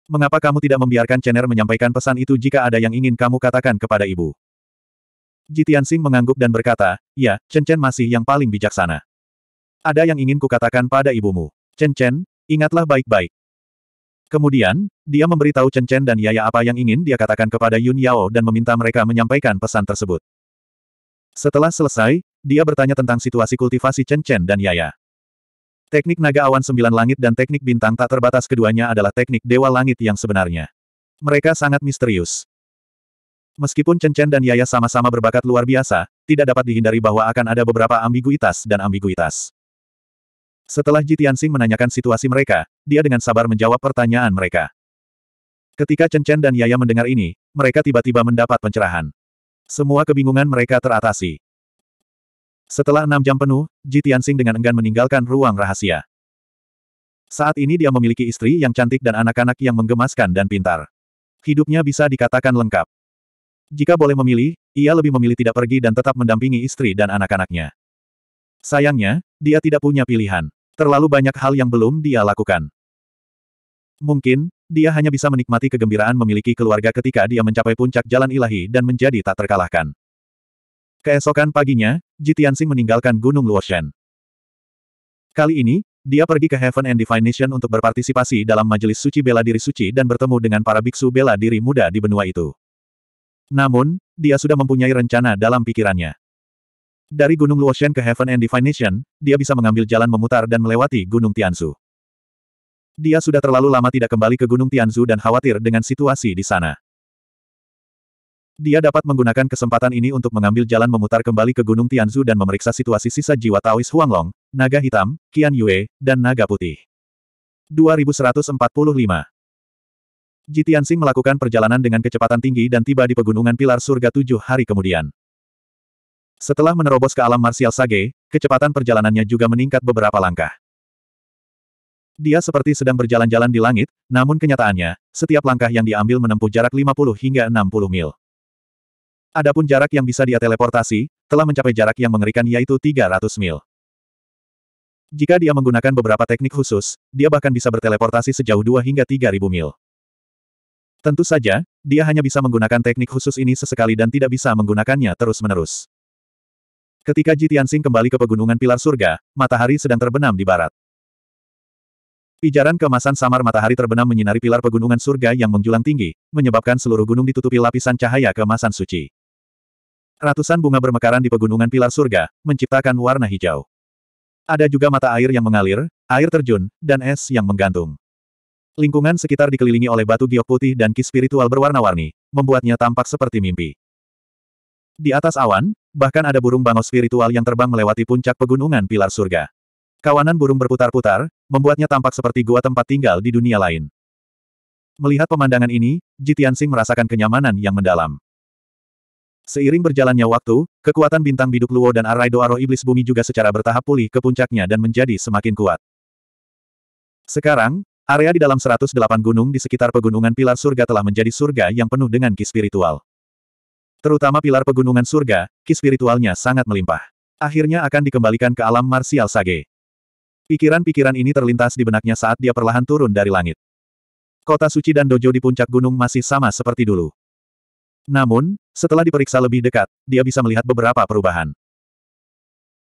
Mengapa kamu tidak membiarkan Chener menyampaikan pesan itu jika ada yang ingin kamu katakan kepada ibu? Jitiansing mengangguk dan berkata, ya, Chen Chen masih yang paling bijaksana. Ada yang ingin kukatakan pada ibumu. Chen Chen, ingatlah baik-baik. Kemudian, dia memberitahu Chen Chen dan Yaya apa yang ingin dia katakan kepada Yun Yao dan meminta mereka menyampaikan pesan tersebut. Setelah selesai, dia bertanya tentang situasi kultivasi Chen Chen dan Yaya. Teknik naga awan sembilan langit dan teknik bintang tak terbatas keduanya adalah teknik dewa langit yang sebenarnya. Mereka sangat misterius. Meskipun Chen Chen dan Yaya sama-sama berbakat luar biasa, tidak dapat dihindari bahwa akan ada beberapa ambiguitas dan ambiguitas. Setelah Ji Tianxing menanyakan situasi mereka, dia dengan sabar menjawab pertanyaan mereka. Ketika Chen Chen dan Yaya mendengar ini, mereka tiba-tiba mendapat pencerahan. Semua kebingungan mereka teratasi. Setelah enam jam penuh, Ji Tianxing dengan enggan meninggalkan ruang rahasia. Saat ini dia memiliki istri yang cantik dan anak-anak yang menggemaskan dan pintar. Hidupnya bisa dikatakan lengkap. Jika boleh memilih, ia lebih memilih tidak pergi dan tetap mendampingi istri dan anak-anaknya. Sayangnya, dia tidak punya pilihan. Terlalu banyak hal yang belum dia lakukan. Mungkin, dia hanya bisa menikmati kegembiraan memiliki keluarga ketika dia mencapai puncak jalan ilahi dan menjadi tak terkalahkan. Keesokan paginya, Jitiansing meninggalkan Gunung Luoshan. Kali ini, dia pergi ke Heaven and Divine Nation untuk berpartisipasi dalam majelis suci bela diri suci dan bertemu dengan para biksu bela diri muda di benua itu. Namun, dia sudah mempunyai rencana dalam pikirannya. Dari Gunung Luoshan ke Heaven and Divine Nation, dia bisa mengambil jalan memutar dan melewati Gunung Tianzu. Dia sudah terlalu lama tidak kembali ke Gunung Tianzu dan khawatir dengan situasi di sana. Dia dapat menggunakan kesempatan ini untuk mengambil jalan memutar kembali ke Gunung Tianzu dan memeriksa situasi sisa jiwa Taois Huanglong, Naga Hitam, Qian Yue, dan Naga Putih. 2145 Jitiansing melakukan perjalanan dengan kecepatan tinggi dan tiba di pegunungan Pilar Surga tujuh hari kemudian. Setelah menerobos ke alam martial sage, kecepatan perjalanannya juga meningkat beberapa langkah. Dia seperti sedang berjalan-jalan di langit, namun kenyataannya, setiap langkah yang diambil menempuh jarak 50 hingga 60 mil. Adapun jarak yang bisa dia teleportasi, telah mencapai jarak yang mengerikan yaitu 300 mil. Jika dia menggunakan beberapa teknik khusus, dia bahkan bisa berteleportasi sejauh 2 hingga 3000 mil. Tentu saja, dia hanya bisa menggunakan teknik khusus ini sesekali dan tidak bisa menggunakannya terus-menerus. Ketika Jitiansing kembali ke pegunungan Pilar Surga, matahari sedang terbenam di barat. Pijaran kemasan samar matahari terbenam menyinari pilar pegunungan surga yang menjulang tinggi, menyebabkan seluruh gunung ditutupi lapisan cahaya kemasan suci. Ratusan bunga bermekaran di pegunungan pilar surga, menciptakan warna hijau. Ada juga mata air yang mengalir, air terjun, dan es yang menggantung. Lingkungan sekitar dikelilingi oleh batu giok putih dan ki spiritual berwarna-warni, membuatnya tampak seperti mimpi. Di atas awan, bahkan ada burung bangau spiritual yang terbang melewati puncak pegunungan pilar surga. Kawanan burung berputar-putar, membuatnya tampak seperti gua tempat tinggal di dunia lain. Melihat pemandangan ini, Jitiansing merasakan kenyamanan yang mendalam. Seiring berjalannya waktu, kekuatan bintang biduk Luo dan arai doa iblis bumi juga secara bertahap pulih ke puncaknya dan menjadi semakin kuat. Sekarang, area di dalam 108 gunung di sekitar pegunungan pilar surga telah menjadi surga yang penuh dengan ki spiritual. Terutama pilar pegunungan surga, ki spiritualnya sangat melimpah. Akhirnya akan dikembalikan ke alam marsial sage. Pikiran-pikiran ini terlintas di benaknya saat dia perlahan turun dari langit. Kota suci dan dojo di puncak gunung masih sama seperti dulu. Namun, setelah diperiksa lebih dekat, dia bisa melihat beberapa perubahan.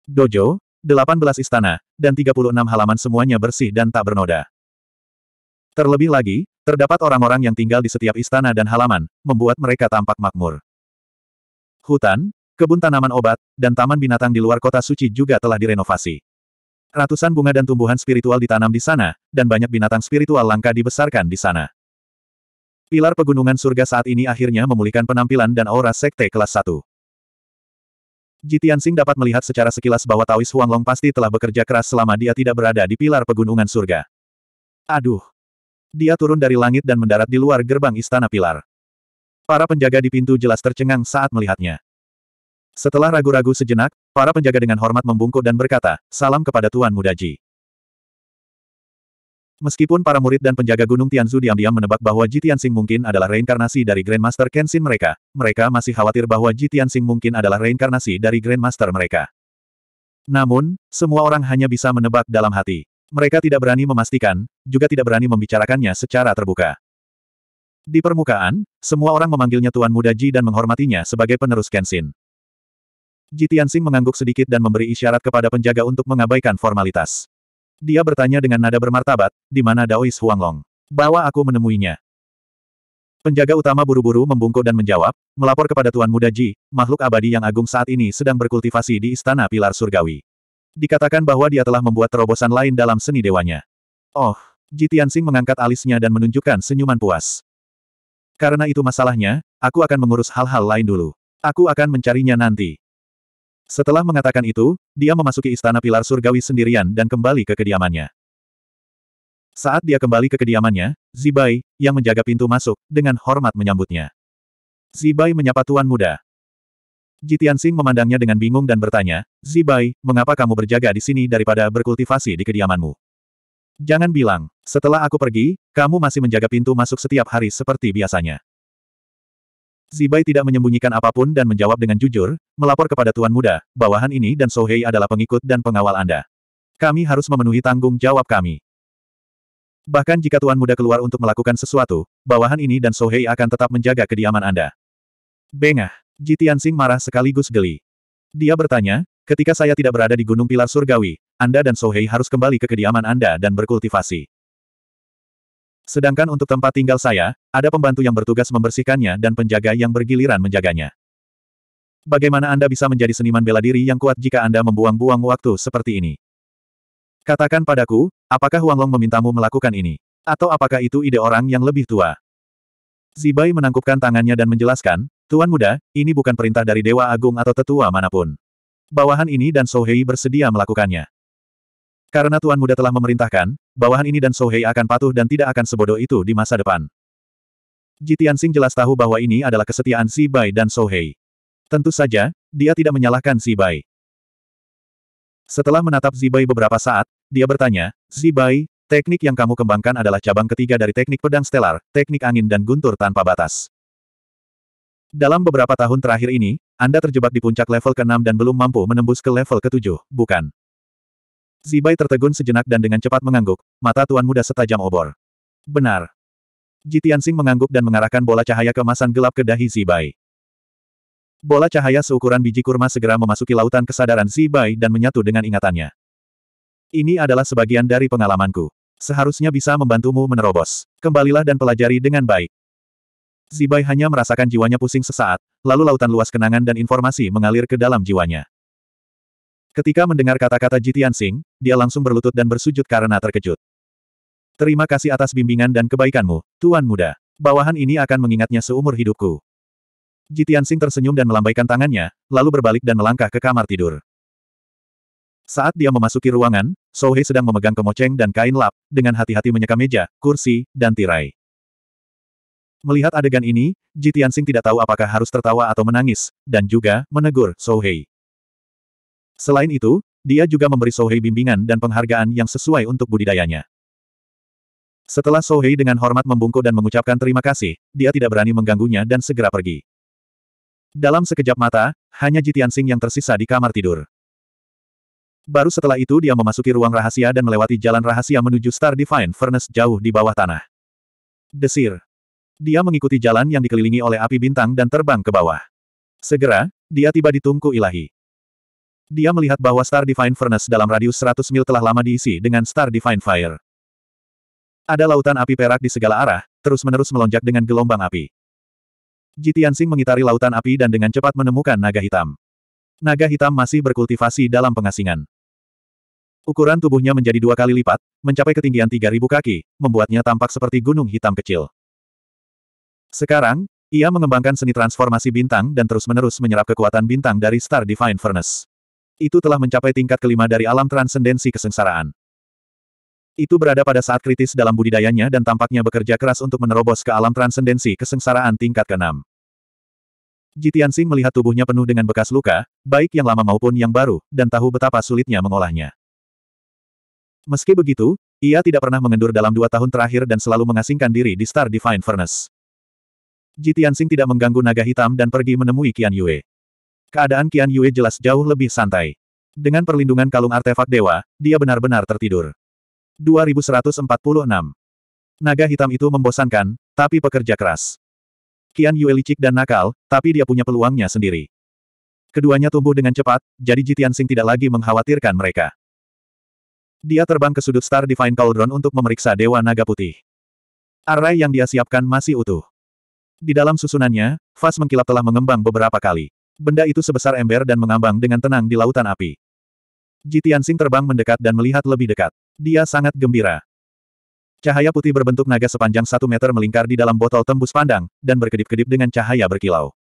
Dojo, 18 istana, dan 36 halaman semuanya bersih dan tak bernoda. Terlebih lagi, terdapat orang-orang yang tinggal di setiap istana dan halaman, membuat mereka tampak makmur. Hutan, kebun tanaman obat, dan taman binatang di luar kota suci juga telah direnovasi. Ratusan bunga dan tumbuhan spiritual ditanam di sana, dan banyak binatang spiritual langka dibesarkan di sana. Pilar pegunungan surga saat ini akhirnya memulihkan penampilan dan aura sekte kelas 1. Jitiansing dapat melihat secara sekilas bahwa Taois Huanglong pasti telah bekerja keras selama dia tidak berada di pilar pegunungan surga. Aduh! Dia turun dari langit dan mendarat di luar gerbang istana pilar. Para penjaga di pintu jelas tercengang saat melihatnya. Setelah ragu-ragu sejenak, para penjaga dengan hormat membungkuk dan berkata, salam kepada Tuan Mudaji. Meskipun para murid dan penjaga Gunung Tianzu diam-diam menebak bahwa Ji Tianxing mungkin adalah reinkarnasi dari Grandmaster Kenshin mereka, mereka masih khawatir bahwa Ji Tianxing mungkin adalah reinkarnasi dari Grandmaster mereka. Namun, semua orang hanya bisa menebak dalam hati. Mereka tidak berani memastikan, juga tidak berani membicarakannya secara terbuka. Di permukaan, semua orang memanggilnya Tuan Muda Ji dan menghormatinya sebagai penerus Kenshin. Ji Tianxing mengangguk sedikit dan memberi isyarat kepada penjaga untuk mengabaikan formalitas. Dia bertanya dengan nada bermartabat, di mana Daois Huanglong? Bawa aku menemuinya. Penjaga utama buru-buru membungkuk dan menjawab, melapor kepada Tuan Muda Ji, makhluk abadi yang agung saat ini sedang berkultivasi di Istana Pilar Surgawi. Dikatakan bahwa dia telah membuat terobosan lain dalam seni dewanya. Oh, Ji Tianxing mengangkat alisnya dan menunjukkan senyuman puas. Karena itu masalahnya, aku akan mengurus hal-hal lain dulu. Aku akan mencarinya nanti. Setelah mengatakan itu, dia memasuki istana pilar surgawi sendirian dan kembali ke kediamannya. Saat dia kembali ke kediamannya, Zibai, yang menjaga pintu masuk, dengan hormat menyambutnya. Zibai menyapa tuan muda. Jitiansing memandangnya dengan bingung dan bertanya, Zibai, mengapa kamu berjaga di sini daripada berkultivasi di kediamanmu? Jangan bilang, setelah aku pergi, kamu masih menjaga pintu masuk setiap hari seperti biasanya. Zibai tidak menyembunyikan apa pun dan menjawab dengan jujur, melapor kepada Tuan Muda, bawahan ini dan Sohei adalah pengikut dan pengawal Anda. Kami harus memenuhi tanggung jawab kami. Bahkan jika Tuan Muda keluar untuk melakukan sesuatu, bawahan ini dan Sohei akan tetap menjaga kediaman Anda. Bengah. Jitiansing marah sekaligus geli. Dia bertanya, ketika saya tidak berada di Gunung Pilar Surgawi, Anda dan Sohei harus kembali ke kediaman Anda dan berkultivasi. Sedangkan untuk tempat tinggal saya, ada pembantu yang bertugas membersihkannya dan penjaga yang bergiliran menjaganya. Bagaimana Anda bisa menjadi seniman bela diri yang kuat jika Anda membuang-buang waktu seperti ini? Katakan padaku, apakah Huang Long memintamu melakukan ini? Atau apakah itu ide orang yang lebih tua? Zibai menangkupkan tangannya dan menjelaskan, Tuan Muda, ini bukan perintah dari Dewa Agung atau tetua mana pun. Bawahan ini dan Sohei bersedia melakukannya. Karena Tuan Muda telah memerintahkan, bawahan ini dan Sohei akan patuh dan tidak akan sebodoh itu di masa depan. Jitiansing jelas tahu bahwa ini adalah kesetiaan Zibai dan Sohei. Tentu saja, dia tidak menyalahkan Zibai. Setelah menatap Zibai beberapa saat, dia bertanya, Zibai, teknik yang kamu kembangkan adalah cabang ketiga dari teknik pedang stelar, teknik angin dan guntur tanpa batas. Dalam beberapa tahun terakhir ini, Anda terjebak di puncak level ke-6 dan belum mampu menembus ke level ke-7, bukan? Zibai tertegun sejenak dan dengan cepat mengangguk, mata tuan muda setajam obor. Benar. Jitiansing mengangguk dan mengarahkan bola cahaya kemasan gelap ke dahi Zibai. Bola cahaya seukuran biji kurma segera memasuki lautan kesadaran Zibai dan menyatu dengan ingatannya. Ini adalah sebagian dari pengalamanku. Seharusnya bisa membantumu menerobos. Kembalilah dan pelajari dengan baik. Zibai hanya merasakan jiwanya pusing sesaat, lalu lautan luas kenangan dan informasi mengalir ke dalam jiwanya. Ketika mendengar kata-kata Jitian Sing, dia langsung berlutut dan bersujud karena terkejut. Terima kasih atas bimbingan dan kebaikanmu, Tuan Muda. Bawahan ini akan mengingatnya seumur hidupku. Jitian Sing tersenyum dan melambaikan tangannya, lalu berbalik dan melangkah ke kamar tidur. Saat dia memasuki ruangan, Souhei sedang memegang kemoceng dan kain lap, dengan hati-hati menyeka meja, kursi, dan tirai. Melihat adegan ini, Jitiansing tidak tahu apakah harus tertawa atau menangis, dan juga, menegur, Souhei. Selain itu, dia juga memberi Souhei bimbingan dan penghargaan yang sesuai untuk budidayanya. Setelah Souhei dengan hormat membungkuk dan mengucapkan terima kasih, dia tidak berani mengganggunya dan segera pergi. Dalam sekejap mata, hanya Jitiansing yang tersisa di kamar tidur. Baru setelah itu dia memasuki ruang rahasia dan melewati jalan rahasia menuju Star Divine Furnace jauh di bawah tanah. Desir. Dia mengikuti jalan yang dikelilingi oleh api bintang dan terbang ke bawah. Segera, dia tiba di tungku ilahi. Dia melihat bahwa Star Divine Furnace dalam radius 100 mil telah lama diisi dengan Star Divine Fire. Ada lautan api perak di segala arah, terus-menerus melonjak dengan gelombang api. Jitiansing mengitari lautan api dan dengan cepat menemukan naga hitam. Naga hitam masih berkultivasi dalam pengasingan. Ukuran tubuhnya menjadi dua kali lipat, mencapai ketinggian 3000 kaki, membuatnya tampak seperti gunung hitam kecil. Sekarang, ia mengembangkan seni transformasi bintang dan terus-menerus menyerap kekuatan bintang dari Star Divine Furnace. Itu telah mencapai tingkat kelima dari alam transendensi kesengsaraan. Itu berada pada saat kritis dalam budidayanya dan tampaknya bekerja keras untuk menerobos ke alam transendensi kesengsaraan tingkat keenam. Jitiansing melihat tubuhnya penuh dengan bekas luka, baik yang lama maupun yang baru, dan tahu betapa sulitnya mengolahnya. Meski begitu, ia tidak pernah mengendur dalam dua tahun terakhir dan selalu mengasingkan diri di Star Divine Furnace. Jitiansing tidak mengganggu naga hitam dan pergi menemui Qian Yue. Keadaan Qian Yue jelas jauh lebih santai. Dengan perlindungan kalung artefak dewa, dia benar-benar tertidur. 2146. Naga hitam itu membosankan, tapi pekerja keras. Qian Yue licik dan nakal, tapi dia punya peluangnya sendiri. Keduanya tumbuh dengan cepat, jadi Jitiansing tidak lagi mengkhawatirkan mereka. Dia terbang ke sudut Star Divine Cauldron untuk memeriksa Dewa Naga Putih. Array yang dia siapkan masih utuh. Di dalam susunannya, vas mengkilap telah mengembang beberapa kali. Benda itu sebesar ember dan mengambang dengan tenang di lautan api. Jitiansing terbang mendekat dan melihat lebih dekat. Dia sangat gembira. Cahaya putih berbentuk naga sepanjang satu meter melingkar di dalam botol tembus pandang, dan berkedip-kedip dengan cahaya berkilau.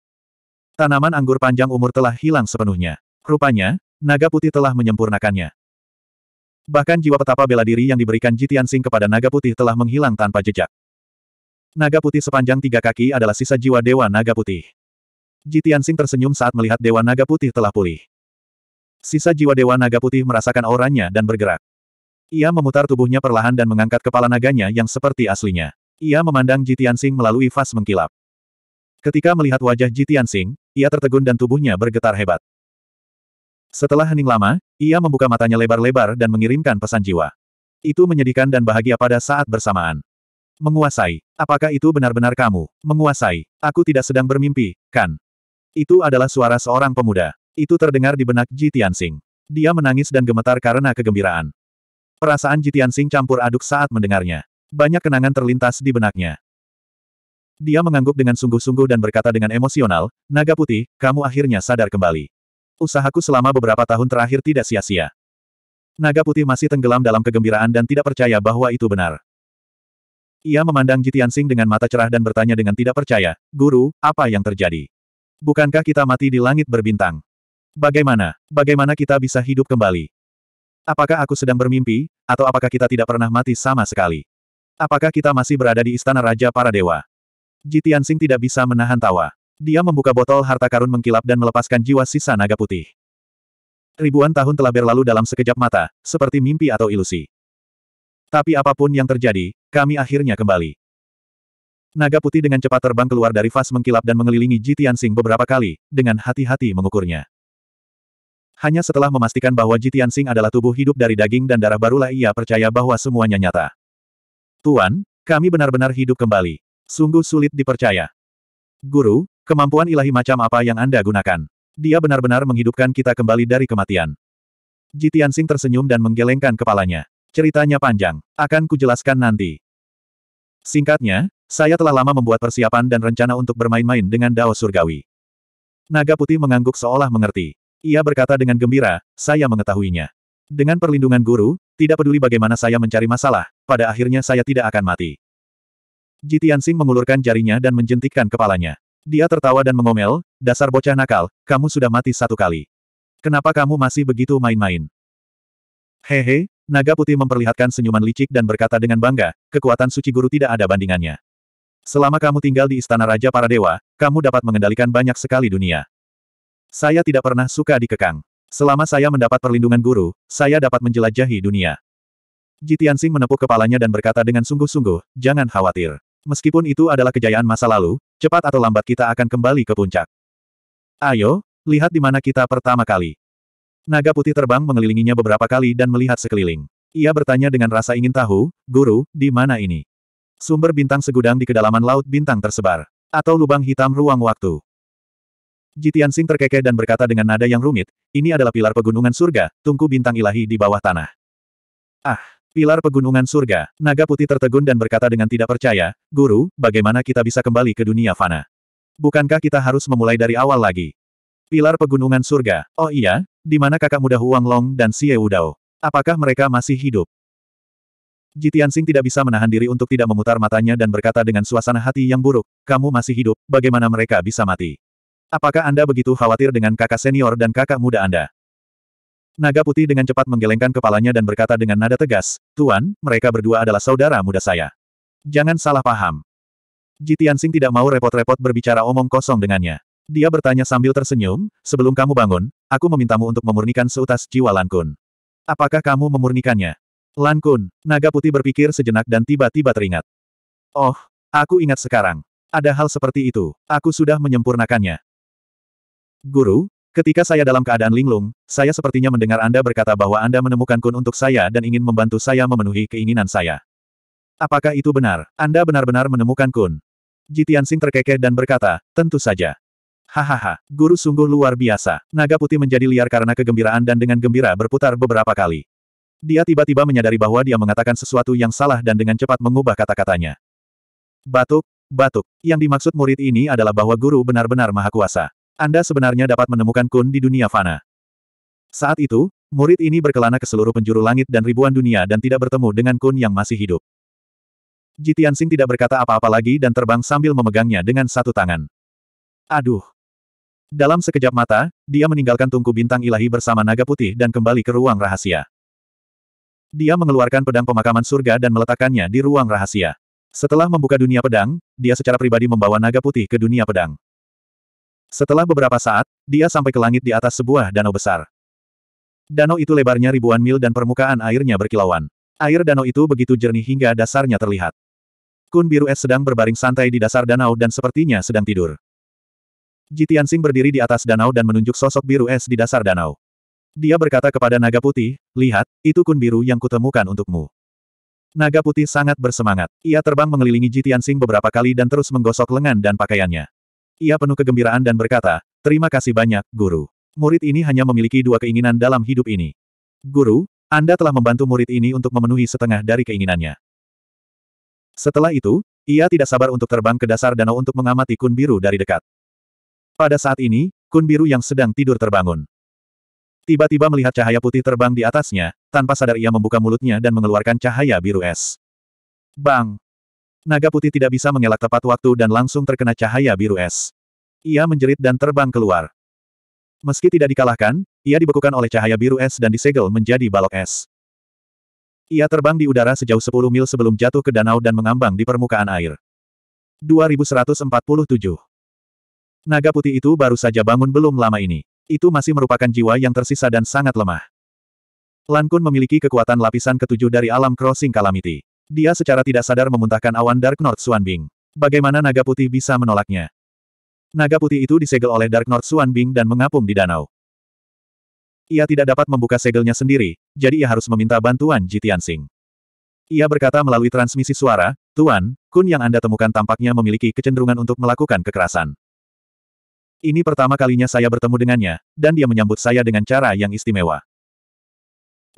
Tanaman anggur panjang umur telah hilang sepenuhnya. Rupanya, naga putih telah menyempurnakannya. Bahkan jiwa petapa bela diri yang diberikan Jitiansing kepada naga putih telah menghilang tanpa jejak. Naga putih sepanjang tiga kaki adalah sisa jiwa Dewa Naga Putih. Jitiansing tersenyum saat melihat Dewa Naga Putih telah pulih. Sisa jiwa Dewa Naga Putih merasakan auranya dan bergerak. Ia memutar tubuhnya perlahan dan mengangkat kepala naganya yang seperti aslinya. Ia memandang Jitiansing melalui vas mengkilap. Ketika melihat wajah Jitiansing, ia tertegun dan tubuhnya bergetar hebat. Setelah hening lama, ia membuka matanya lebar-lebar dan mengirimkan pesan jiwa. Itu menyedihkan dan bahagia pada saat bersamaan. Menguasai. Apakah itu benar-benar kamu? Menguasai. Aku tidak sedang bermimpi, kan? Itu adalah suara seorang pemuda. Itu terdengar di benak Ji Tianxing. Dia menangis dan gemetar karena kegembiraan. Perasaan Ji Tianxing campur aduk saat mendengarnya. Banyak kenangan terlintas di benaknya. Dia mengangguk dengan sungguh-sungguh dan berkata dengan emosional, Naga Putih, kamu akhirnya sadar kembali. Usahaku selama beberapa tahun terakhir tidak sia-sia. Naga Putih masih tenggelam dalam kegembiraan dan tidak percaya bahwa itu benar. Ia memandang Jitiansing dengan mata cerah dan bertanya dengan tidak percaya, Guru, apa yang terjadi? Bukankah kita mati di langit berbintang? Bagaimana? Bagaimana kita bisa hidup kembali? Apakah aku sedang bermimpi, atau apakah kita tidak pernah mati sama sekali? Apakah kita masih berada di istana Raja para Dewa? Jitiansing tidak bisa menahan tawa. Dia membuka botol harta karun mengkilap dan melepaskan jiwa sisa naga putih. Ribuan tahun telah berlalu dalam sekejap mata, seperti mimpi atau ilusi. Tapi apa pun yang terjadi, kami akhirnya kembali. Naga putih dengan cepat terbang keluar dari vas mengkilap dan mengelilingi Jitiansing beberapa kali, dengan hati-hati mengukurnya. Hanya setelah memastikan bahwa Jitian Sing adalah tubuh hidup dari daging dan darah barulah ia percaya bahwa semuanya nyata. Tuan, kami benar-benar hidup kembali. Sungguh sulit dipercaya. Guru, kemampuan ilahi macam apa yang Anda gunakan? Dia benar-benar menghidupkan kita kembali dari kematian. Jitian Sing tersenyum dan menggelengkan kepalanya. Ceritanya panjang. Akan kujelaskan nanti. Singkatnya, saya telah lama membuat persiapan dan rencana untuk bermain-main dengan Dao Surgawi. Naga Putih mengangguk seolah mengerti. Ia berkata dengan gembira, saya mengetahuinya. Dengan perlindungan guru, tidak peduli bagaimana saya mencari masalah, pada akhirnya saya tidak akan mati. Jitiansing mengulurkan jarinya dan menjentikkan kepalanya. Dia tertawa dan mengomel, dasar bocah nakal, kamu sudah mati satu kali. Kenapa kamu masih begitu main-main? Hehe, naga putih memperlihatkan senyuman licik dan berkata dengan bangga, kekuatan suci guru tidak ada bandingannya. Selama kamu tinggal di istana raja para dewa, kamu dapat mengendalikan banyak sekali dunia. Saya tidak pernah suka dikekang. Selama saya mendapat perlindungan guru, saya dapat menjelajahi dunia. Jitiansing menepuk kepalanya dan berkata dengan sungguh-sungguh, jangan khawatir. Meskipun itu adalah kejayaan masa lalu, cepat atau lambat kita akan kembali ke puncak. Ayo, lihat di mana kita pertama kali. Naga putih terbang mengelilinginya beberapa kali dan melihat sekeliling. Ia bertanya dengan rasa ingin tahu, Guru, di mana ini? Sumber bintang segudang di kedalaman laut bintang tersebar. Atau lubang hitam ruang waktu. Jitiansing terkekeh dan berkata dengan nada yang rumit, ini adalah pilar pegunungan surga, tungku bintang ilahi di bawah tanah. Ah, pilar pegunungan surga. Naga putih tertegun dan berkata dengan tidak percaya, Guru, bagaimana kita bisa kembali ke dunia fana? Bukankah kita harus memulai dari awal lagi? Pilar pegunungan surga. Oh iya, di mana kakak muda Huang Long dan Xie Wudao? Apakah mereka masih hidup? Jitiansing tidak bisa menahan diri untuk tidak memutar matanya dan berkata dengan suasana hati yang buruk, kamu masih hidup, bagaimana mereka bisa mati? Apakah Anda begitu khawatir dengan kakak senior dan kakak muda Anda? Naga putih dengan cepat menggelengkan kepalanya dan berkata dengan nada tegas, Tuan, mereka berdua adalah saudara muda saya. Jangan salah paham. Jitiansing tidak mau repot-repot berbicara omong kosong dengannya. Dia bertanya sambil tersenyum, sebelum kamu bangun, aku memintamu untuk memurnikan seutas jiwa Lankun. Apakah kamu memurnikannya? Lankun, naga putih berpikir sejenak dan tiba-tiba teringat. Oh, aku ingat sekarang. Ada hal seperti itu, aku sudah menyempurnakannya. Guru, ketika saya dalam keadaan linglung, saya sepertinya mendengar Anda berkata bahwa Anda menemukan kun untuk saya dan ingin membantu saya memenuhi keinginan saya. Apakah itu benar? Anda benar-benar menemukan kun? Jitiansing terkekeh dan berkata, tentu saja. Hahaha, guru sungguh luar biasa. Naga putih menjadi liar karena kegembiraan dan dengan gembira berputar beberapa kali. Dia tiba-tiba menyadari bahwa dia mengatakan sesuatu yang salah dan dengan cepat mengubah kata-katanya. Batuk, batuk. Yang dimaksud murid ini adalah bahwa guru benar-benar maha kuasa. Anda sebenarnya dapat menemukan kun di dunia fana. Saat itu, murid ini berkelana ke seluruh penjuru langit dan ribuan dunia dan tidak bertemu dengan kun yang masih hidup. Jitiansing tidak berkata apa-apa lagi dan terbang sambil memegangnya dengan satu tangan. Aduh! Dalam sekejap mata, dia meninggalkan tungku bintang ilahi bersama naga putih dan kembali ke ruang rahasia. Dia mengeluarkan pedang pemakaman surga dan meletakkannya di ruang rahasia. Setelah membuka dunia pedang, dia secara pribadi membawa naga putih ke dunia pedang. Setelah beberapa saat, dia sampai ke langit di atas sebuah danau besar. Danau itu lebarnya ribuan mil dan permukaan airnya berkilauan. Air danau itu begitu jernih hingga dasarnya terlihat. Kun biru es sedang berbaring santai di dasar danau dan sepertinya sedang tidur. Jitiansing berdiri di atas danau dan menunjuk sosok biru es di dasar danau. Dia berkata kepada naga putih, lihat, itu kun biru yang kutemukan untukmu. Naga putih sangat bersemangat. Ia terbang mengelilingi Jitiansing beberapa kali dan terus menggosok lengan dan pakaiannya. Ia penuh kegembiraan dan berkata, Terima kasih banyak, Guru. Murid ini hanya memiliki dua keinginan dalam hidup ini. Guru, Anda telah membantu murid ini untuk memenuhi setengah dari keinginannya. Setelah itu, ia tidak sabar untuk terbang ke dasar danau untuk mengamati kun biru dari dekat. Pada saat ini, kun biru yang sedang tidur terbangun. Tiba-tiba melihat cahaya putih terbang di atasnya, tanpa sadar ia membuka mulutnya dan mengeluarkan cahaya biru es. Bang! Naga putih tidak bisa mengelak tepat waktu dan langsung terkena cahaya biru es. Ia menjerit dan terbang keluar. Meski tidak dikalahkan, ia dibekukan oleh cahaya biru es dan disegel menjadi balok es. Ia terbang di udara sejauh 10 mil sebelum jatuh ke danau dan mengambang di permukaan air. 2147 Naga putih itu baru saja bangun belum lama ini. Itu masih merupakan jiwa yang tersisa dan sangat lemah. Lan Kun memiliki kekuatan lapisan ketujuh dari alam crossing calamity. Dia secara tidak sadar memuntahkan awan Dark North Bing. Bagaimana naga putih bisa menolaknya? Naga putih itu disegel oleh Dark North Bing dan mengapung di danau. Ia tidak dapat membuka segelnya sendiri, jadi ia harus meminta bantuan Jitiansing. Ia berkata melalui transmisi suara, Tuan, Kun yang Anda temukan tampaknya memiliki kecenderungan untuk melakukan kekerasan. Ini pertama kalinya saya bertemu dengannya, dan dia menyambut saya dengan cara yang istimewa.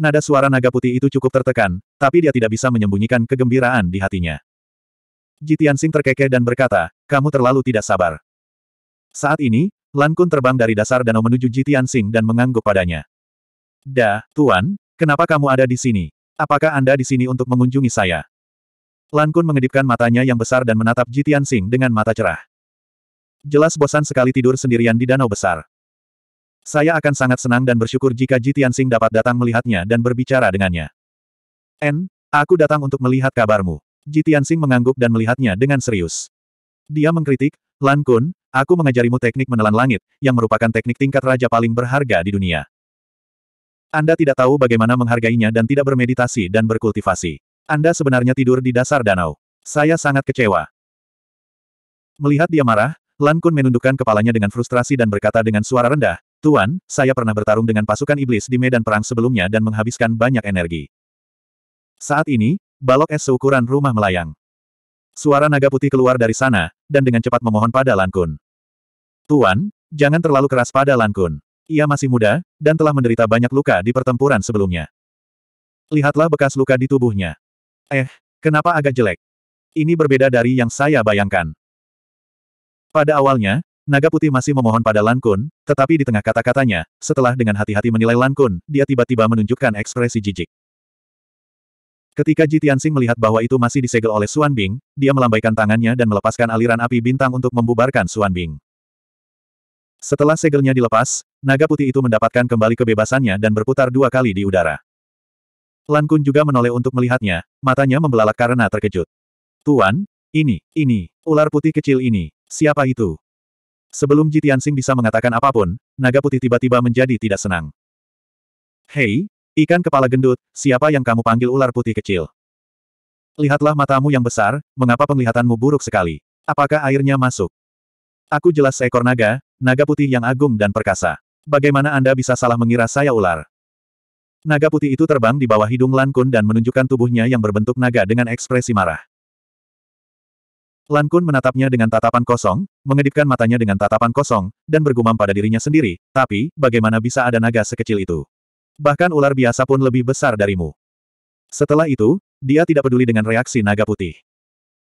Nada suara naga putih itu cukup tertekan, tapi dia tidak bisa menyembunyikan kegembiraan di hatinya. Jitiansing terkekeh dan berkata, kamu terlalu tidak sabar. Saat ini, Lan Kun terbang dari dasar danau menuju Jitiansing dan mengangguk padanya. Da, Tuan, kenapa kamu ada di sini? Apakah Anda di sini untuk mengunjungi saya? Lan Kun mengedipkan matanya yang besar dan menatap Jitiansing dengan mata cerah. Jelas bosan sekali tidur sendirian di danau besar. Saya akan sangat senang dan bersyukur jika Jitiansing dapat datang melihatnya dan berbicara dengannya. N, aku datang untuk melihat kabarmu. Jitiansing mengangguk dan melihatnya dengan serius. Dia mengkritik, Lan Kun, aku mengajarimu teknik menelan langit, yang merupakan teknik tingkat raja paling berharga di dunia. Anda tidak tahu bagaimana menghargainya dan tidak bermeditasi dan berkultivasi. Anda sebenarnya tidur di dasar danau. Saya sangat kecewa. Melihat dia marah, Lan Kun menundukkan kepalanya dengan frustrasi dan berkata dengan suara rendah, Tuan, saya pernah bertarung dengan pasukan iblis di medan perang sebelumnya dan menghabiskan banyak energi. Saat ini, balok es seukuran rumah melayang. Suara naga putih keluar dari sana, dan dengan cepat memohon pada Lan Kun. Tuan, jangan terlalu keras pada Lan Kun. Ia masih muda, dan telah menderita banyak luka di pertempuran sebelumnya. Lihatlah bekas luka di tubuhnya. Eh, kenapa agak jelek? Ini berbeda dari yang saya bayangkan. Pada awalnya, naga putih masih memohon pada Lan Kun, tetapi di tengah kata-katanya, setelah dengan hati-hati menilai Lan Kun, dia tiba-tiba menunjukkan ekspresi jijik. Ketika Ji Tianxing melihat bahwa itu masih disegel oleh Suan Bing, dia melambaikan tangannya dan melepaskan aliran api bintang untuk membubarkan Suan Bing. Setelah segelnya dilepas, naga putih itu mendapatkan kembali kebebasannya dan berputar dua kali di udara. Lan Kun juga menoleh untuk melihatnya, matanya membelalak karena terkejut. Tuan, ini, ini, ular putih kecil ini, Siapa itu? Sebelum Jitiansing bisa mengatakan apa pun, naga putih tiba-tiba menjadi tidak senang. Hei, ikan kepala gendut, siapa yang kamu panggil ular putih kecil? Lihatlah matamu yang besar, mengapa penglihatanmu buruk sekali? Apakah airnya masuk? Aku jelas seekor naga, naga putih yang agung dan perkasa. Bagaimana Anda bisa salah mengira saya ular? Naga putih itu terbang di bawah hidung Lan Kun dan menunjukkan tubuhnya yang berbentuk naga dengan ekspresi marah. Lan Kun menatapnya dengan tatapan kosong, mengedipkan matanya dengan tatapan kosong, dan bergumam pada dirinya sendiri, tapi, bagaimana bisa ada naga sekecil itu? Bahkan ular biasa pun lebih besar darimu. Setelah itu, dia tidak peduli dengan reaksi naga putih.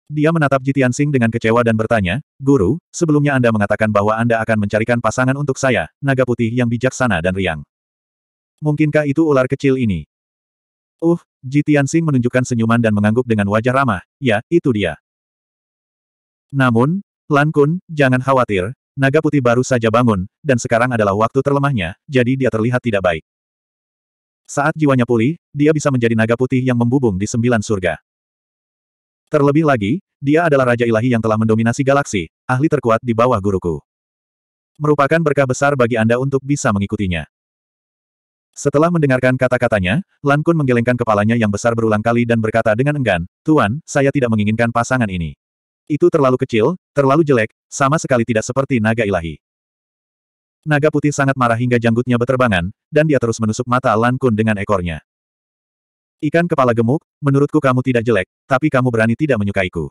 Dia menatap Jitiansing dengan kecewa dan bertanya, Guru, sebelumnya Anda mengatakan bahwa Anda akan mencarikan pasangan untuk saya, naga putih yang bijaksana dan riang. Mungkinkah itu ular kecil ini? Uh, Jitiansing menunjukkan senyuman dan mengangguk dengan wajah ramah, ya, itu dia. Namun, Lan Kun, jangan khawatir, naga putih baru saja bangun, dan sekarang adalah waktu terlemahnya, jadi dia terlihat tidak baik. Saat jiwanya pulih, dia bisa menjadi naga putih yang membubung di sembilan surga. Terlebih lagi, dia adalah Raja Ilahi yang telah mendominasi galaksi, ahli terkuat di bawah guruku. Merupakan berkah besar bagi Anda untuk bisa mengikutinya. Setelah mendengarkan kata-katanya, Lan Kun menggelengkan kepalanya yang besar berulang kali dan berkata dengan enggan, Tuan, saya tidak menginginkan pasangan ini. Itu terlalu kecil, terlalu jelek, sama sekali tidak seperti naga ilahi. Naga putih sangat marah hingga janggutnya beterbangan, dan dia terus menusuk mata Lan Kun dengan ekornya. Ikan kepala gemuk, menurutku kamu tidak jelek, tapi kamu berani tidak menyukaiku.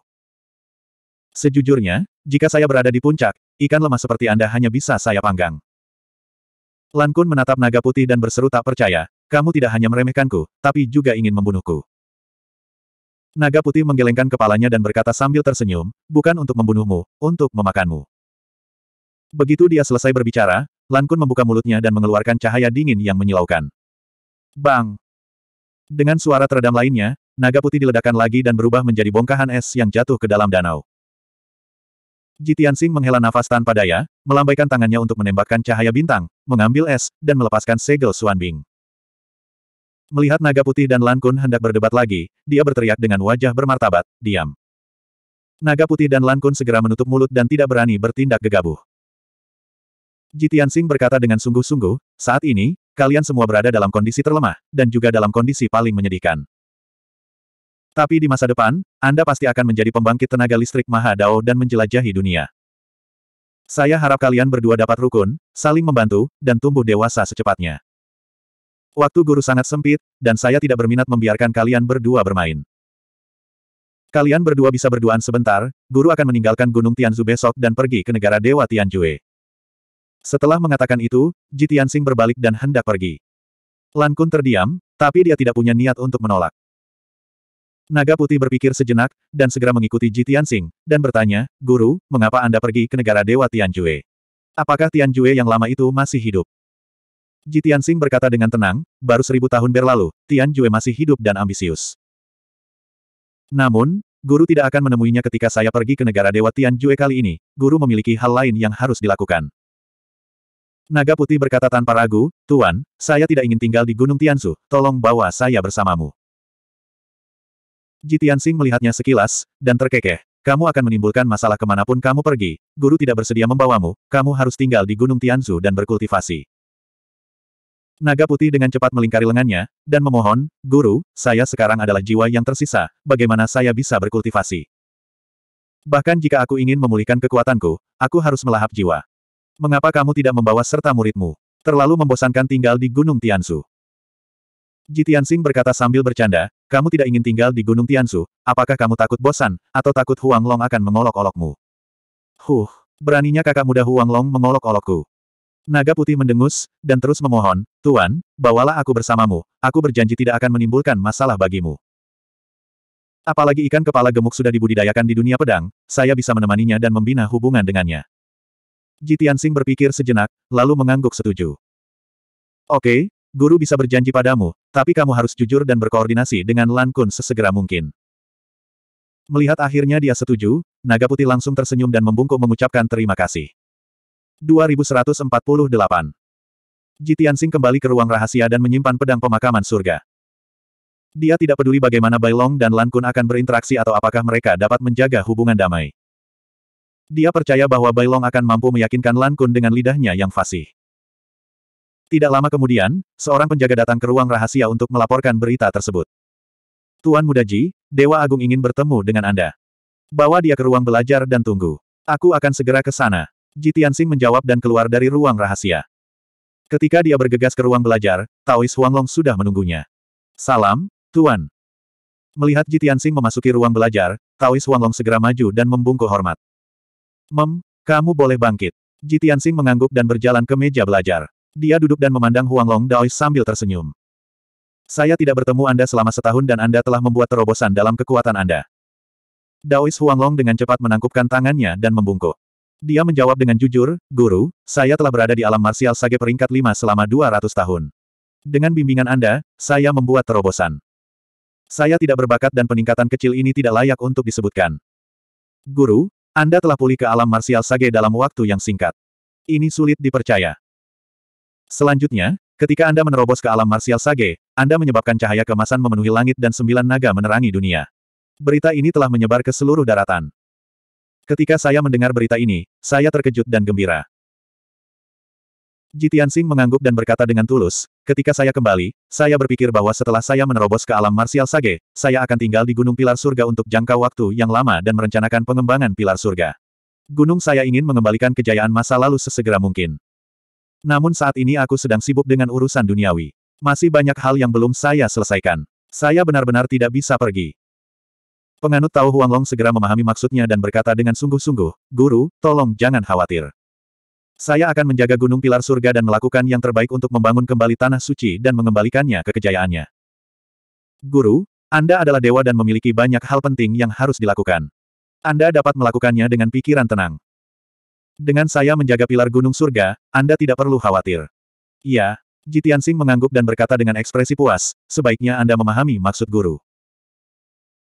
Sejujurnya, jika saya berada di puncak, ikan lemah seperti Anda hanya bisa saya panggang. Lan Kun menatap naga putih dan berseru tak percaya, kamu tidak hanya meremehkanku, tapi juga ingin membunuhku. Naga putih menggelengkan kepalanya dan berkata sambil tersenyum, bukan untuk membunuhmu, untuk memakanmu. Begitu dia selesai berbicara, Lan Kun membuka mulutnya dan mengeluarkan cahaya dingin yang menyilaukan. Bang! Dengan suara teredam lainnya, naga putih diledakkan lagi dan berubah menjadi bongkahan es yang jatuh ke dalam danau. Jitian Sing menghela nafas tanpa daya, melambaikan tangannya untuk menembakkan cahaya bintang, mengambil es, dan melepaskan segel Suan Bing. Melihat naga putih dan Lan Kun hendak berdebat lagi, dia berteriak dengan wajah bermartabat, diam. Naga putih dan Lan Kun segera menutup mulut dan tidak berani bertindak gegabah. Jitian Sing berkata dengan sungguh-sungguh, saat ini, kalian semua berada dalam kondisi terlemah, dan juga dalam kondisi paling menyedihkan. Tapi di masa depan, Anda pasti akan menjadi pembangkit tenaga listrik Maha Dao dan menjelajahi dunia. Saya harap kalian berdua dapat rukun, saling membantu, dan tumbuh dewasa secepatnya. Waktu guru sangat sempit, dan saya tidak berminat membiarkan kalian berdua bermain. Kalian berdua bisa berduaan sebentar, guru akan meninggalkan Gunung Tianzu besok dan pergi ke negara Dewa Tianjue. Setelah mengatakan itu, Ji Tianxing berbalik dan hendak pergi. Lan Kun terdiam, tapi dia tidak punya niat untuk menolak. Naga Putih berpikir sejenak, dan segera mengikuti Ji Tianxing, dan bertanya, Guru, mengapa Anda pergi ke negara Dewa Tianjue? Apakah Tianjue yang lama itu masih hidup? Ji Tianxing berkata dengan tenang, baru seribu tahun berlalu, Tian Jue masih hidup dan ambisius. Namun, guru tidak akan menemuinya ketika saya pergi ke negara Dewa Tian Jue kali ini, guru memiliki hal lain yang harus dilakukan. Naga Putih berkata tanpa ragu, Tuan, saya tidak ingin tinggal di Gunung Tianzu, tolong bawa saya bersamamu. Ji Tianxing melihatnya sekilas, dan terkekeh. Kamu akan menimbulkan masalah ke mana pun kamu pergi, guru tidak bersedia membawamu, kamu harus tinggal di Gunung Tianzu dan berkultivasi. Naga putih dengan cepat melingkari lengannya, dan memohon, Guru, saya sekarang adalah jiwa yang tersisa, bagaimana saya bisa berkultivasi? Bahkan jika aku ingin memulihkan kekuatanku, aku harus melahap jiwa. Mengapa kamu tidak membawa serta muridmu? Terlalu membosankan tinggal di Gunung Tiansu. Ji Tianxing berkata sambil bercanda, kamu tidak ingin tinggal di Gunung Tiansu, apakah kamu takut bosan, atau takut Huang Long akan mengolok-olokmu? Huh, beraninya kakak muda Huang Long mengolok-olokku. Naga putih mendengus, dan terus memohon, Tuan, bawalah aku bersamamu, aku berjanji tidak akan menimbulkan masalah bagimu. Apalagi ikan kepala gemuk sudah dibudidayakan di dunia pedang, saya bisa menemaninya dan membina hubungan dengannya. Jitian Sing berpikir sejenak, lalu mengangguk setuju. Oke, guru bisa berjanji padamu, tapi kamu harus jujur dan berkoordinasi dengan Lan Kun sesegera mungkin. Melihat akhirnya dia setuju, naga putih langsung tersenyum dan membungkuk mengucapkan terima kasih. 2148. Jitiansing kembali ke ruang rahasia dan menyimpan pedang pemakaman surga. Dia tidak peduli bagaimana Bai Long dan Lan Kun akan berinteraksi atau apakah mereka dapat menjaga hubungan damai. Dia percaya bahwa Bai Long akan mampu meyakinkan Lan Kun dengan lidahnya yang fasih. Tidak lama kemudian, seorang penjaga datang ke ruang rahasia untuk melaporkan berita tersebut. Tuan Muda Ji, Dewa Agung ingin bertemu dengan Anda. Bawa dia ke ruang belajar dan tunggu. Aku akan segera ke sana. Ji Tianxing menjawab dan keluar dari ruang rahasia. Ketika dia bergegas ke ruang belajar, Taois Huanglong sudah menunggunya. Salam, Tuan. Melihat Ji Tianxing memasuki ruang belajar, Taois Huanglong segera maju dan membungkuk hormat. Mem, kamu boleh bangkit. Ji Tianxing mengangguk dan berjalan ke meja belajar. Dia duduk dan memandang Huanglong Daois sambil tersenyum. Saya tidak bertemu Anda selama setahun dan Anda telah membuat terobosan dalam kekuatan Anda. Daois Huanglong dengan cepat menangkupkan tangannya dan membungkuk. Dia menjawab dengan jujur, Guru, saya telah berada di alam marsial sage peringkat 5 selama 200 tahun. Dengan bimbingan Anda, saya membuat terobosan. Saya tidak berbakat dan peningkatan kecil ini tidak layak untuk disebutkan. Guru, Anda telah pulih ke alam marsial sage dalam waktu yang singkat. Ini sulit dipercaya. Selanjutnya, ketika Anda menerobos ke alam marsial sage, Anda menyebabkan cahaya kemasan memenuhi langit dan sembilan naga menerangi dunia. Berita ini telah menyebar ke seluruh daratan. Ketika saya mendengar berita ini, saya terkejut dan gembira. Jitian Sing mengangguk dan berkata dengan tulus, ketika saya kembali, saya berpikir bahwa setelah saya menerobos ke alam marsial sage, saya akan tinggal di Gunung Pilar Surga untuk jangka waktu yang lama dan merencanakan pengembangan Pilar Surga. Gunung saya ingin mengembalikan kejayaan masa lalu sesegera mungkin. Namun saat ini aku sedang sibuk dengan urusan duniawi. Masih banyak hal yang belum saya selesaikan. Saya benar-benar tidak bisa pergi. Penganut Tao Huanglong segera memahami maksudnya dan berkata dengan sungguh-sungguh, Guru, tolong jangan khawatir. Saya akan menjaga gunung pilar surga dan melakukan yang terbaik untuk membangun kembali tanah suci dan mengembalikannya ke kejayaannya. Guru, Anda adalah dewa dan memiliki banyak hal penting yang harus dilakukan. Anda dapat melakukannya dengan pikiran tenang. Dengan saya menjaga pilar gunung surga, Anda tidak perlu khawatir. Iya, Jitiansing mengangguk dan berkata dengan ekspresi puas, sebaiknya Anda memahami maksud guru.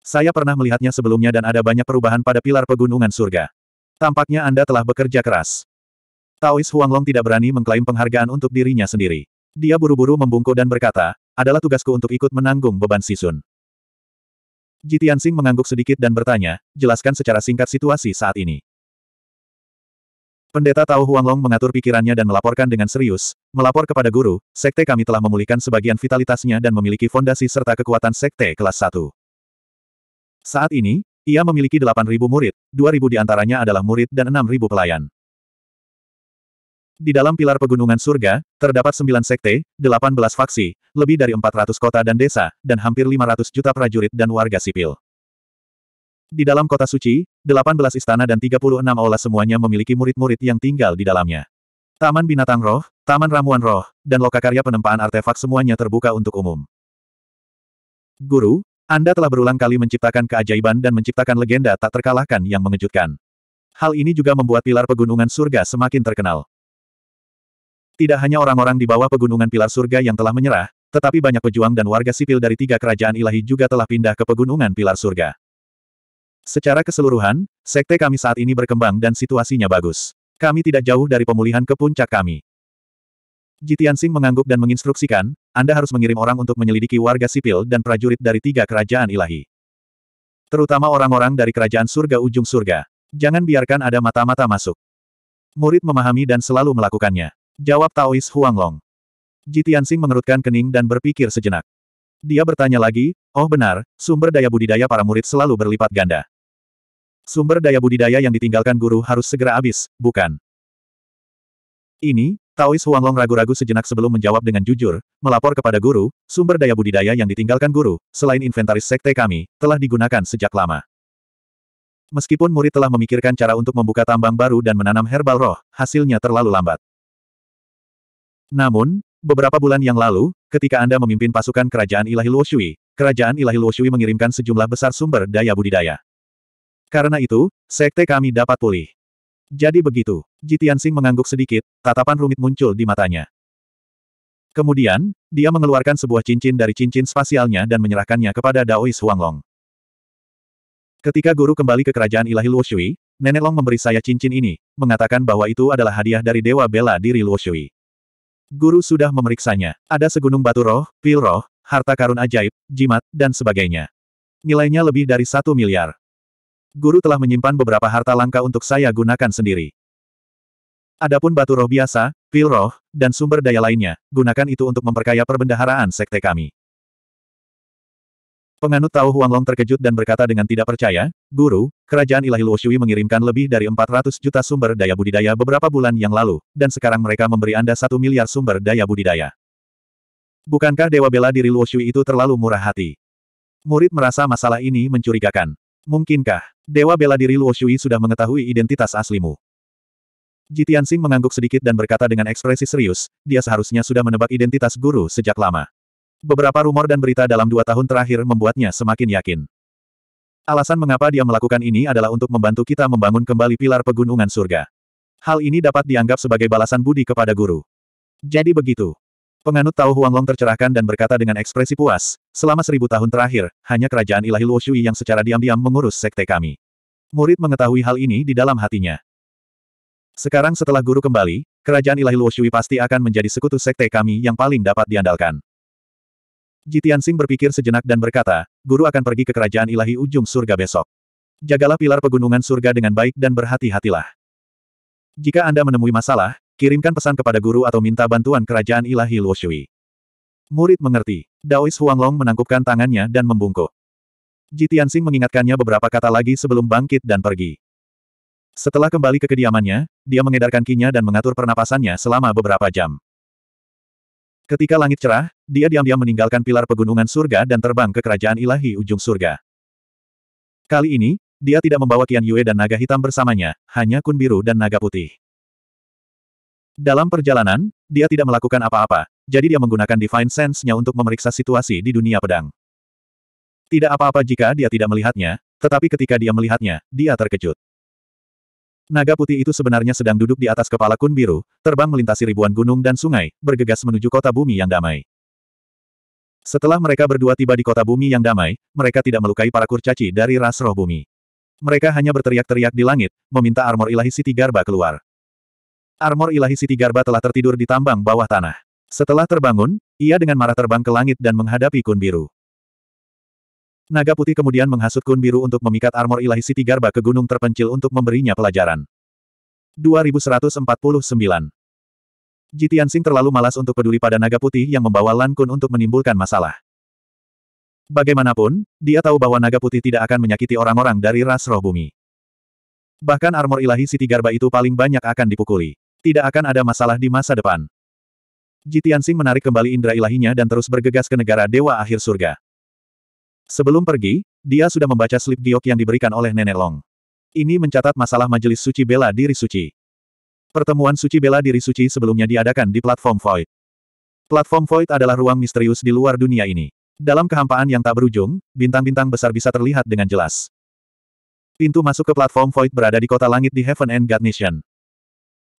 Saya pernah melihatnya sebelumnya dan ada banyak perubahan pada pilar pegunungan surga. Tampaknya Anda telah bekerja keras. Taois Huanglong tidak berani mengklaim penghargaan untuk dirinya sendiri. Dia buru-buru membungkuk dan berkata, adalah tugasku untuk ikut menanggung beban Sisun. Jitiansing mengangguk sedikit dan bertanya, jelaskan secara singkat situasi saat ini. Pendeta Tao Huanglong mengatur pikirannya dan melaporkan dengan serius, melapor kepada guru, sekte kami telah memulihkan sebagian vitalitasnya dan memiliki fondasi serta kekuatan sekte kelas 1. Saat ini, ia memiliki 8.000 murid, 2.000 di antaranya adalah murid dan 6.000 pelayan. Di dalam pilar pegunungan surga, terdapat sembilan sekte, delapan belas faksi, lebih dari empat ratus kota dan desa, dan hampir lima ratus juta prajurit dan warga sipil. Di dalam kota suci, delapan belas istana dan tiga puluh enam aula semuanya memiliki murid-murid yang tinggal di dalamnya. Taman binatang roh, taman ramuan roh, dan lokakarya penempaan artefak semuanya terbuka untuk umum. Guru, Anda telah berulang kali menciptakan keajaiban dan menciptakan legenda tak terkalahkan yang mengejutkan. Hal ini juga membuat pilar pegunungan surga semakin terkenal. Tidak hanya orang-orang di bawah pegunungan pilar surga yang telah menyerah, tetapi banyak pejuang dan warga sipil dari tiga kerajaan ilahi juga telah pindah ke pegunungan pilar surga. Secara keseluruhan, sekte kami saat ini berkembang dan situasinya bagus. Kami tidak jauh dari pemulihan ke puncak kami. Jitiansing mengangguk dan menginstruksikan, Anda harus mengirim orang untuk menyelidiki warga sipil dan prajurit dari tiga kerajaan ilahi. Terutama orang-orang dari kerajaan surga ujung surga. Jangan biarkan ada mata-mata masuk. Murid memahami dan selalu melakukannya. Jawab Taois Huanglong. Jitiansing mengerutkan kening dan berpikir sejenak. Dia bertanya lagi, oh benar, sumber daya budidaya para murid selalu berlipat ganda. Sumber daya budidaya yang ditinggalkan guru harus segera habis, bukan? Ini, Taois Huanglong ragu-ragu sejenak sebelum menjawab dengan jujur, melapor kepada guru, sumber daya budidaya yang ditinggalkan guru, selain inventaris sekte kami, telah digunakan sejak lama. Meskipun murid telah memikirkan cara untuk membuka tambang baru dan menanam herbal roh, hasilnya terlalu lambat. Namun, beberapa bulan yang lalu, ketika Anda memimpin pasukan Kerajaan Ilahi Luoshui, Kerajaan Ilahi Luoshui mengirimkan sejumlah besar sumber daya budidaya. Karena itu, sekte kami dapat pulih. Jadi begitu, Jitiansing mengangguk sedikit, tatapan rumit muncul di matanya. Kemudian, dia mengeluarkan sebuah cincin dari cincin spasialnya dan menyerahkannya kepada Daois Huanglong. Ketika guru kembali ke kerajaan ilahi Luoshui, Nenek Long memberi saya cincin ini, mengatakan bahwa itu adalah hadiah dari Dewa Bela Diri Luoshui. Guru sudah memeriksanya. Ada segunung batu roh, pil roh, harta karun ajaib, jimat, dan sebagainya. Nilainya lebih dari satu miliar. Guru telah menyimpan beberapa harta langka untuk saya gunakan sendiri. Adapun batu roh biasa, pil roh, dan sumber daya lainnya, gunakan itu untuk memperkaya perbendaharaan sekte kami. Penganut Tao Huanglong terkejut dan berkata dengan tidak percaya, Guru, Kerajaan Ilahi Luoshui mengirimkan lebih dari 400 juta sumber daya budidaya beberapa bulan yang lalu, dan sekarang mereka memberi Anda satu miliar sumber daya budidaya. Bukankah Dewa Bela Diri Luoshui itu terlalu murah hati? Murid merasa masalah ini mencurigakan. Mungkinkah, Dewa Bela Diri Luoshui sudah mengetahui identitas aslimu? Jitiansing mengangguk sedikit dan berkata dengan ekspresi serius, dia seharusnya sudah menebak identitas guru sejak lama. Beberapa rumor dan berita dalam dua tahun terakhir membuatnya semakin yakin. Alasan mengapa dia melakukan ini adalah untuk membantu kita membangun kembali pilar pegunungan surga. Hal ini dapat dianggap sebagai balasan budi kepada guru. Jadi begitu. Penganut Tao Huanglong tercerahkan dan berkata dengan ekspresi puas, selama seribu tahun terakhir, hanya kerajaan ilahi Luo Shui yang secara diam-diam mengurus sekte kami. Murid mengetahui hal ini di dalam hatinya. Sekarang setelah guru kembali, kerajaan ilahi Luo Shui pasti akan menjadi sekutu sekte kami yang paling dapat diandalkan. Jitiansing berpikir sejenak dan berkata, guru akan pergi ke kerajaan ilahi ujung surga besok. Jagalah pilar pegunungan surga dengan baik dan berhati-hatilah. Jika Anda menemui masalah, kirimkan pesan kepada guru atau minta bantuan kerajaan ilahi Luoshui. Murid mengerti. Daois Huanglong menangkupkan tangannya dan membungkuk. Jitiansing mengingatkannya beberapa kata lagi sebelum bangkit dan pergi. Setelah kembali ke kediamannya, dia mengedarkan kinya dan mengatur pernapasannya selama beberapa jam. Ketika langit cerah, dia diam-diam meninggalkan pilar pegunungan surga dan terbang ke kerajaan ilahi ujung surga. Kali ini, dia tidak membawa Qian Yue dan naga hitam bersamanya, hanya kun biru dan naga putih. Dalam perjalanan, dia tidak melakukan apa-apa, jadi dia menggunakan Divine Sense-nya untuk memeriksa situasi di dunia pedang. Tidak apa-apa jika dia tidak melihatnya, tetapi ketika dia melihatnya, dia terkejut. Naga putih itu sebenarnya sedang duduk di atas kepala kun biru, terbang melintasi ribuan gunung dan sungai, bergegas menuju kota bumi yang damai. Setelah mereka berdua tiba di kota bumi yang damai, mereka tidak melukai para kurcaci dari ras roh bumi. Mereka hanya berteriak-teriak di langit, meminta armor ilahi Siti Garba keluar. Armor ilahi Siti Garba telah tertidur di tambang bawah tanah. Setelah terbangun, ia dengan marah terbang ke langit dan menghadapi kun biru. Naga putih kemudian menghasut kun biru untuk memikat armor ilahi Siti Garba ke gunung terpencil untuk memberinya pelajaran. 2149 Jitiansing terlalu malas untuk peduli pada naga putih yang membawa Lan Kun untuk menimbulkan masalah. Bagaimanapun, dia tahu bahwa naga putih tidak akan menyakiti orang-orang dari ras roh bumi. Bahkan armor ilahi Siti Garba itu paling banyak akan dipukuli. Tidak akan ada masalah di masa depan. Jitiansing menarik kembali indera ilahinya dan terus bergegas ke negara Dewa Akhir Surga. Sebelum pergi, dia sudah membaca slip giok yang diberikan oleh Nenek Long. Ini mencatat masalah majelis suci bela diri suci. Pertemuan suci bela diri suci sebelumnya diadakan di platform Void. Platform Void adalah ruang misterius di luar dunia ini. Dalam kehampaan yang tak berujung, bintang-bintang besar bisa terlihat dengan jelas. Pintu masuk ke platform Void berada di kota langit di Heaven and God Nation.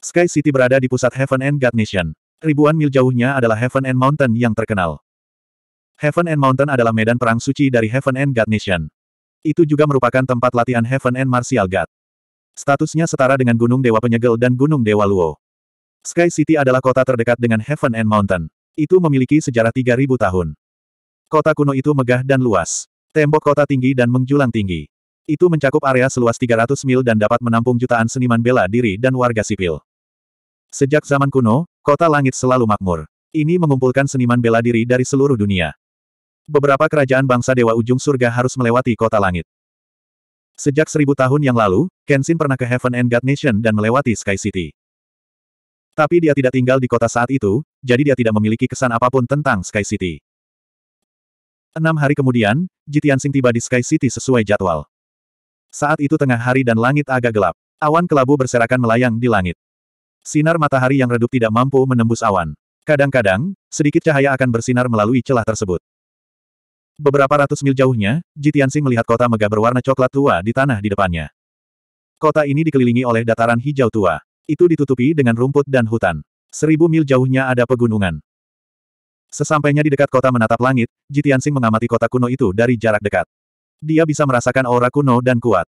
Sky City berada di pusat Heaven and God Nation. Ribuan mil jauhnya adalah Heaven and Mountain yang terkenal. Heaven and Mountain adalah medan perang suci dari Heaven and God Nation. Itu juga merupakan tempat latihan Heaven and Martial God. Statusnya setara dengan Gunung Dewa Penyegel dan Gunung Dewa Luo. Sky City adalah kota terdekat dengan Heaven and Mountain. Itu memiliki sejarah 3000 tahun. Kota kuno itu megah dan luas. Tembok kota tinggi dan menjulang tinggi. Itu mencakup area seluas 300 mil dan dapat menampung jutaan seniman bela diri dan warga sipil. Sejak zaman kuno, kota langit selalu makmur. Ini mengumpulkan seniman bela diri dari seluruh dunia. Beberapa kerajaan bangsa Dewa Ujung Surga harus melewati kota langit. Sejak seribu tahun yang lalu, Kenshin pernah ke Heaven and God Nation dan melewati Sky City. Tapi dia tidak tinggal di kota saat itu, jadi dia tidak memiliki kesan apa pun tentang Sky City. Enam hari kemudian, Jitiansing tiba di Sky City sesuai jadwal. Saat itu tengah hari dan langit agak gelap. Awan kelabu berserakan melayang di langit. Sinar matahari yang redup tidak mampu menembus awan. Kadang-kadang, sedikit cahaya akan bersinar melalui celah tersebut. Beberapa ratus mil jauhnya, Jitiansing melihat kota megah berwarna coklat tua di tanah di depannya. Kota ini dikelilingi oleh dataran hijau tua. Itu ditutupi dengan rumput dan hutan. Seribu mil jauhnya ada pegunungan. Sesampainya di dekat kota menatap langit, Jitiansing mengamati kota kuno itu dari jarak dekat. Dia bisa merasakan aura kuno dan kuat.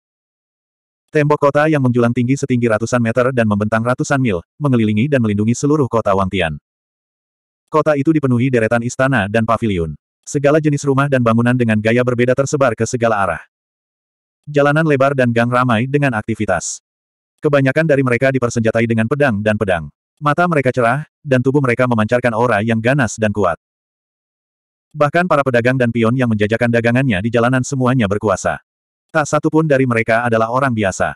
Tembok kota yang menjulang tinggi setinggi ratusan meter dan membentang ratusan mil, mengelilingi dan melindungi seluruh kota Wangtian. Kota itu dipenuhi deretan istana dan paviliun. Segala jenis rumah dan bangunan dengan gaya berbeda tersebar ke segala arah. Jalanan lebar dan gang ramai dengan aktivitas. Kebanyakan dari mereka dipersenjatai dengan pedang dan pedang. Mata mereka cerah, dan tubuh mereka memancarkan aura yang ganas dan kuat. Bahkan para pedagang dan pion yang menjajakan dagangannya di jalanan semuanya berkuasa. Tak satu pun dari mereka adalah orang biasa.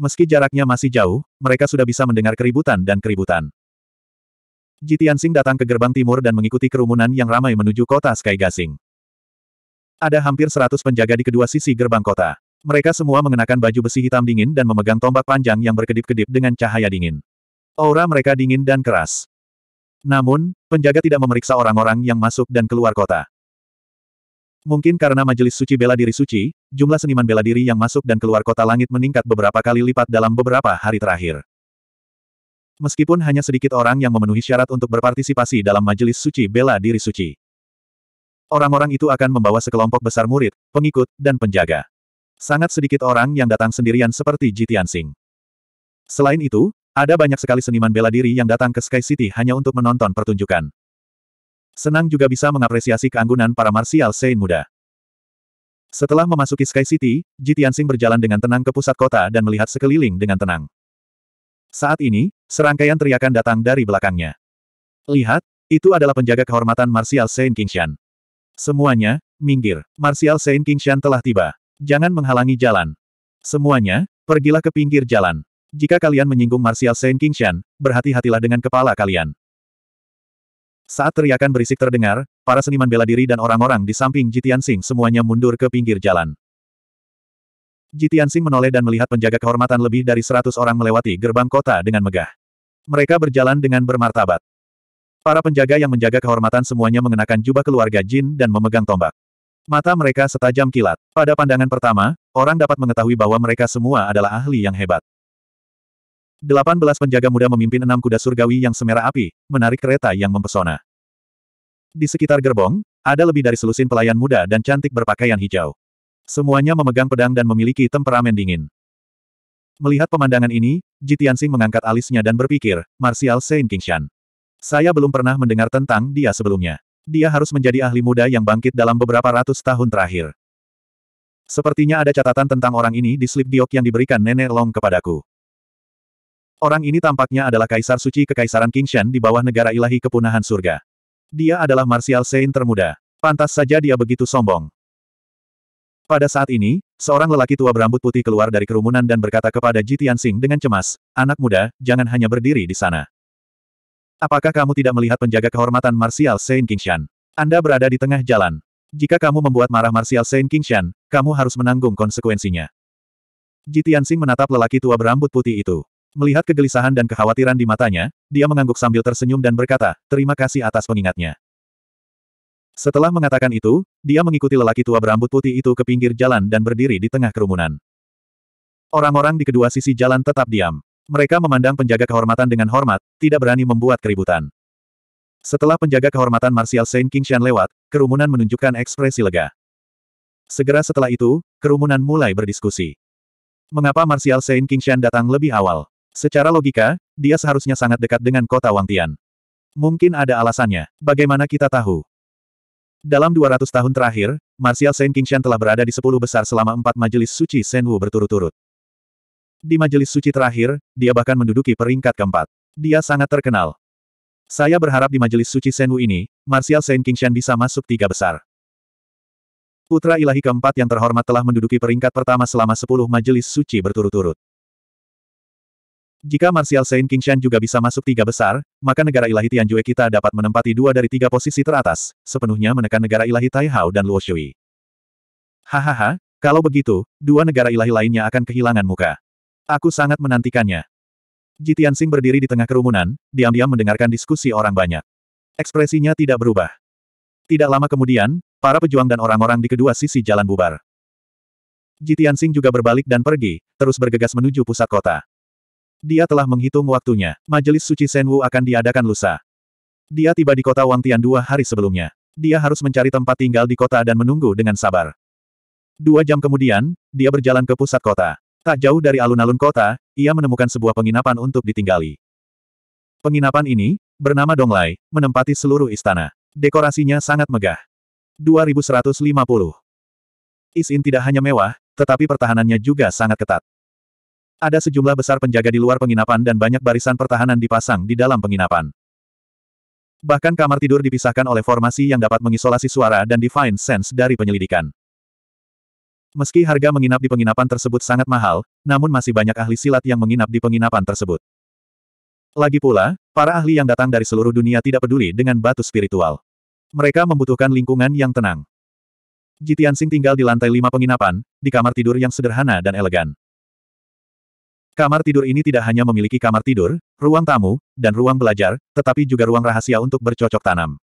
Meski jaraknya masih jauh, mereka sudah bisa mendengar keributan dan keributan. Jitiansing datang ke gerbang timur dan mengikuti kerumunan yang ramai menuju kota Sky Gasing. Ada hampir seratus penjaga di kedua sisi gerbang kota. Mereka semua mengenakan baju besi hitam dingin dan memegang tombak panjang yang berkedip-kedip dengan cahaya dingin. Aura mereka dingin dan keras. Namun, penjaga tidak memeriksa orang-orang yang masuk dan keluar kota. Mungkin karena majelis suci bela diri suci, jumlah seniman bela diri yang masuk dan keluar kota langit meningkat beberapa kali lipat dalam beberapa hari terakhir. Meskipun hanya sedikit orang yang memenuhi syarat untuk berpartisipasi dalam majelis suci bela diri suci. Orang-orang itu akan membawa sekelompok besar murid, pengikut, dan penjaga. Sangat sedikit orang yang datang sendirian seperti Jitiansing. Selain itu, ada banyak sekali seniman bela diri yang datang ke Sky City hanya untuk menonton pertunjukan. Senang juga bisa mengapresiasi keanggunan para martial Saint muda. Setelah memasuki Sky City, Jitiansing berjalan dengan tenang ke pusat kota dan melihat sekeliling dengan tenang. Saat ini, serangkaian teriakan datang dari belakangnya. Lihat, itu adalah penjaga kehormatan Martial Saint Kingshan. Semuanya, minggir. Martial Saint Kingshan telah tiba. Jangan menghalangi jalan. Semuanya, pergilah ke pinggir jalan. Jika kalian menyinggung Martial Saint Kingshan, berhati-hatilah dengan kepala kalian. Saat teriakan berisik terdengar, para seniman bela diri dan orang-orang di samping Jitiansing semuanya mundur ke pinggir jalan. Jitiansing menoleh dan melihat penjaga kehormatan lebih dari seratus orang melewati gerbang kota dengan megah. Mereka berjalan dengan bermartabat. Para penjaga yang menjaga kehormatan semuanya mengenakan jubah keluarga Jin dan memegang tombak. Mata mereka setajam kilat. Pada pandangan pertama, orang dapat mengetahui bahwa mereka semua adalah ahli yang hebat. Delapan belas penjaga muda memimpin enam kuda surgawi yang semerah api, menarik kereta yang mempesona. Di sekitar gerbong, ada lebih dari selusin pelayan muda dan cantik berpakaian hijau. Semuanya memegang pedang dan memiliki temperamen dingin. Melihat pemandangan ini, Jitiansing mengangkat alisnya dan berpikir, Martial Saint Kingshan. Saya belum pernah mendengar tentang dia sebelumnya. Dia harus menjadi ahli muda yang bangkit dalam beberapa ratus tahun terakhir. Sepertinya ada catatan tentang orang ini di slip giok yang diberikan Nenek Long kepadaku. Orang ini tampaknya adalah Kaisar Suci Kekaisaran Kingshan di bawah negara ilahi kepunahan surga. Dia adalah Martial Saint termuda. Pantas saja dia begitu sombong. Pada saat ini, seorang lelaki tua berambut putih keluar dari kerumunan dan berkata kepada Ji Tianxing dengan cemas, anak muda, jangan hanya berdiri di sana. Apakah kamu tidak melihat penjaga kehormatan Martial Saint Kingshan? Anda berada di tengah jalan. Jika kamu membuat marah Martial Saint Kingshan, kamu harus menanggung konsekuensinya. Ji Tianxing menatap lelaki tua berambut putih itu. Melihat kegelisahan dan kekhawatiran di matanya, dia mengangguk sambil tersenyum dan berkata, terima kasih atas pengingatnya. Setelah mengatakan itu, dia mengikuti lelaki tua berambut putih itu ke pinggir jalan dan berdiri di tengah kerumunan. Orang-orang di kedua sisi jalan tetap diam. Mereka memandang penjaga kehormatan dengan hormat, tidak berani membuat keributan. Setelah penjaga kehormatan Martial Saint Kingshan lewat, kerumunan menunjukkan ekspresi lega. Segera setelah itu, kerumunan mulai berdiskusi. Mengapa Martial Saint Kingshan datang lebih awal? Secara logika, dia seharusnya sangat dekat dengan kota Wangtian. Mungkin ada alasannya. Bagaimana kita tahu? Dalam 200 tahun terakhir, Martial Saint Kingshan telah berada di sepuluh besar selama empat majelis suci Senwu berturut-turut. Di majelis suci terakhir, dia bahkan menduduki peringkat keempat. Dia sangat terkenal. Saya berharap di majelis suci Senwu ini, Martial Saint Kingshan bisa masuk tiga besar. Putra ilahi keempat yang terhormat telah menduduki peringkat pertama selama sepuluh majelis suci berturut-turut. Jika Martial Saint Kingshan juga bisa masuk tiga besar, maka negara ilahi Tianjue kita dapat menempati dua dari tiga posisi teratas, sepenuhnya menekan negara ilahi Taihao dan Luo Shui. Hahaha, kalau begitu, dua negara ilahi lainnya akan kehilangan muka. Aku sangat menantikannya. Jitian Sing berdiri di tengah kerumunan, diam-diam mendengarkan diskusi orang banyak. Ekspresinya tidak berubah. Tidak lama kemudian, para pejuang dan orang-orang di kedua sisi jalan bubar. Jitian Sing juga berbalik dan pergi, terus bergegas menuju pusat kota. Dia telah menghitung waktunya. Majelis suci Senwu akan diadakan lusa. Dia tiba di kota Wangtian dua hari sebelumnya. Dia harus mencari tempat tinggal di kota dan menunggu dengan sabar. Dua jam kemudian, dia berjalan ke pusat kota. Tak jauh dari alun-alun kota, ia menemukan sebuah penginapan untuk ditinggali. Penginapan ini, bernama Donglai, menempati seluruh istana. Dekorasinya sangat megah. 2150. Isin tidak hanya mewah, tetapi pertahanannya juga sangat ketat. Ada sejumlah besar penjaga di luar penginapan dan banyak barisan pertahanan dipasang di dalam penginapan. Bahkan kamar tidur dipisahkan oleh formasi yang dapat mengisolasi suara dan divine sense dari penyelidikan. Meski harga menginap di penginapan tersebut sangat mahal, namun masih banyak ahli silat yang menginap di penginapan tersebut. Lagi pula, para ahli yang datang dari seluruh dunia tidak peduli dengan batu spiritual. Mereka membutuhkan lingkungan yang tenang. Jitian Sing tinggal di lantai lima penginapan, di kamar tidur yang sederhana dan elegan. Kamar tidur ini tidak hanya memiliki kamar tidur, ruang tamu, dan ruang belajar, tetapi juga ruang rahasia untuk bercocok tanam.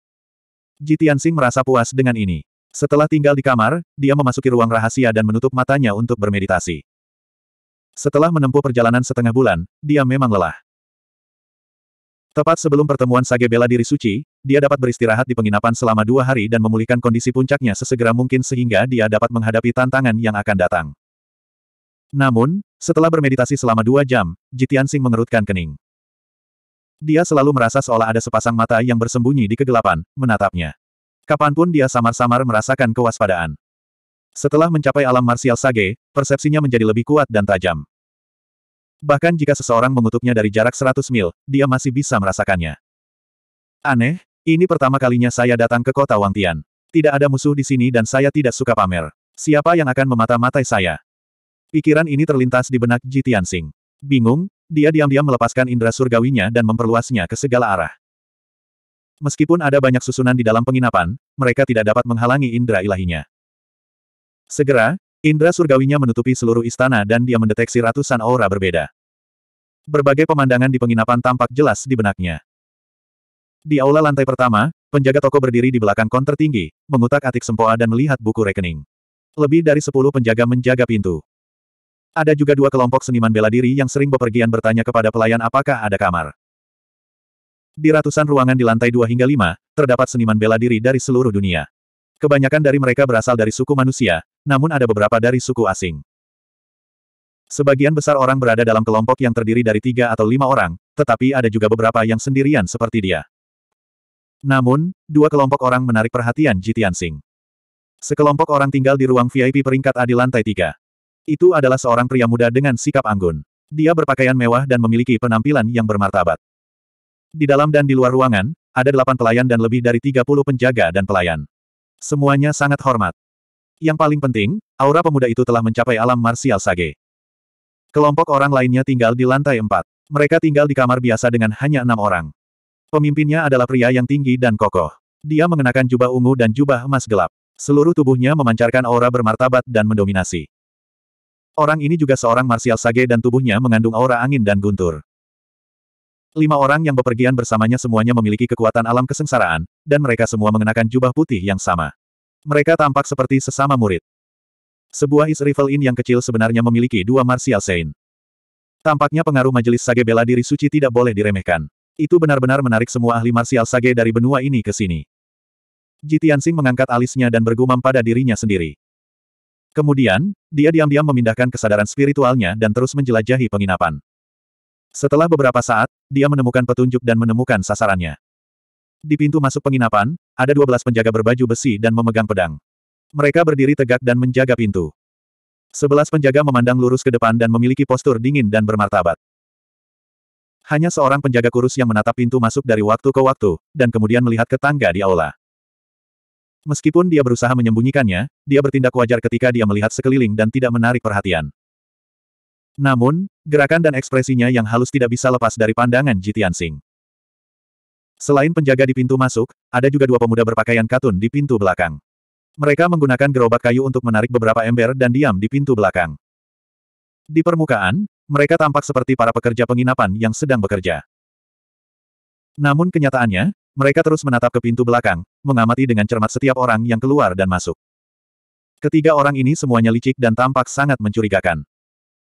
Jitiansing merasa puas dengan ini. Setelah tinggal di kamar, dia memasuki ruang rahasia dan menutup matanya untuk bermeditasi. Setelah menempuh perjalanan setengah bulan, dia memang lelah. Tepat sebelum pertemuan Sage Bela Diri Suci, dia dapat beristirahat di penginapan selama dua hari dan memulihkan kondisi puncaknya sesegera mungkin sehingga dia dapat menghadapi tantangan yang akan datang. Namun, setelah bermeditasi selama dua jam, Jitiansing mengerutkan kening. Dia selalu merasa seolah ada sepasang mata yang bersembunyi di kegelapan, menatapnya. Kapan pun dia samar-samar merasakan kewaspadaan. Setelah mencapai alam marsial sage, persepsinya menjadi lebih kuat dan tajam. Bahkan jika seseorang mengutuknya dari jarak 100 mil, dia masih bisa merasakannya. Aneh, ini pertama kalinya saya datang ke kota Wangtian. Tidak ada musuh di sini dan saya tidak suka pamer. Siapa yang akan memata-matai saya? Pikiran ini terlintas di benak Ji Tianxing. Bingung, dia diam-diam melepaskan indera surgawinya dan memperluasnya ke segala arah. Meskipun ada banyak susunan di dalam penginapan, mereka tidak dapat menghalangi indera ilahinya. Segera, indera surgawinya menutupi seluruh istana dan dia mendeteksi ratusan aura berbeda. Berbagai pemandangan di penginapan tampak jelas di benaknya. Di aula lantai pertama, penjaga toko berdiri di belakang konter tinggi, mengutak-atik sempoa dan melihat buku rekening. Lebih dari sepuluh penjaga menjaga pintu. Ada juga dua kelompok seniman bela diri yang sering bepergian bertanya kepada pelayan apakah ada kamar. Di ratusan ruangan di lantai 2 hingga 5, terdapat seniman bela diri dari seluruh dunia. Kebanyakan dari mereka berasal dari suku manusia, namun ada beberapa dari suku asing. Sebagian besar orang berada dalam kelompok yang terdiri dari tiga atau lima orang, tetapi ada juga beberapa yang sendirian seperti dia. Namun, dua kelompok orang menarik perhatian Jitian Sing. Sekelompok orang tinggal di ruang VIP peringkat A di lantai tiga. Itu adalah seorang pria muda dengan sikap anggun. Dia berpakaian mewah dan memiliki penampilan yang bermartabat. Di dalam dan di luar ruangan, ada delapan pelayan dan lebih dari tiga puluh penjaga dan pelayan. Semuanya sangat hormat. Yang paling penting, aura pemuda itu telah mencapai alam marsial sage. Kelompok orang lainnya tinggal di lantai empat. Mereka tinggal di kamar biasa dengan hanya enam orang. Pemimpinnya adalah pria yang tinggi dan kokoh. Dia mengenakan jubah ungu dan jubah emas gelap. Seluruh tubuhnya memancarkan aura bermartabat dan mendominasi. Orang ini juga seorang marsial sage dan tubuhnya mengandung aura angin dan guntur. Lima orang yang bepergian bersamanya semuanya memiliki kekuatan alam kesengsaraan, dan mereka semua mengenakan jubah putih yang sama. Mereka tampak seperti sesama murid. Sebuah Is Rifle In yang kecil sebenarnya memiliki dua martial Saint. Tampaknya pengaruh majelis sage bela diri suci tidak boleh diremehkan. Itu benar-benar menarik semua ahli martial sage dari benua ini ke sini. Jitiansing mengangkat alisnya dan bergumam pada dirinya sendiri. Kemudian, dia diam-diam memindahkan kesadaran spiritualnya dan terus menjelajahi penginapan. Setelah beberapa saat, dia menemukan petunjuk dan menemukan sasarannya. Di pintu masuk penginapan, ada 12 penjaga berbaju besi dan memegang pedang. Mereka berdiri tegak dan menjaga pintu. Sebelas penjaga memandang lurus ke depan dan memiliki postur dingin dan bermartabat. Hanya seorang penjaga kurus yang menatap pintu masuk dari waktu ke waktu, dan kemudian melihat ke tangga di aula. Meskipun dia berusaha menyembunyikannya, dia bertindak wajar ketika dia melihat sekeliling dan tidak menarik perhatian. Namun, gerakan dan ekspresinya yang halus tidak bisa lepas dari pandangan Jitian Sing. Selain penjaga di pintu masuk, ada juga dua pemuda berpakaian katun di pintu belakang. Mereka menggunakan gerobak kayu untuk menarik beberapa ember dan diam di pintu belakang. Di permukaan, mereka tampak seperti para pekerja penginapan yang sedang bekerja. Namun kenyataannya, mereka terus menatap ke pintu belakang, mengamati dengan cermat setiap orang yang keluar dan masuk. Ketiga orang ini semuanya licik dan tampak sangat mencurigakan.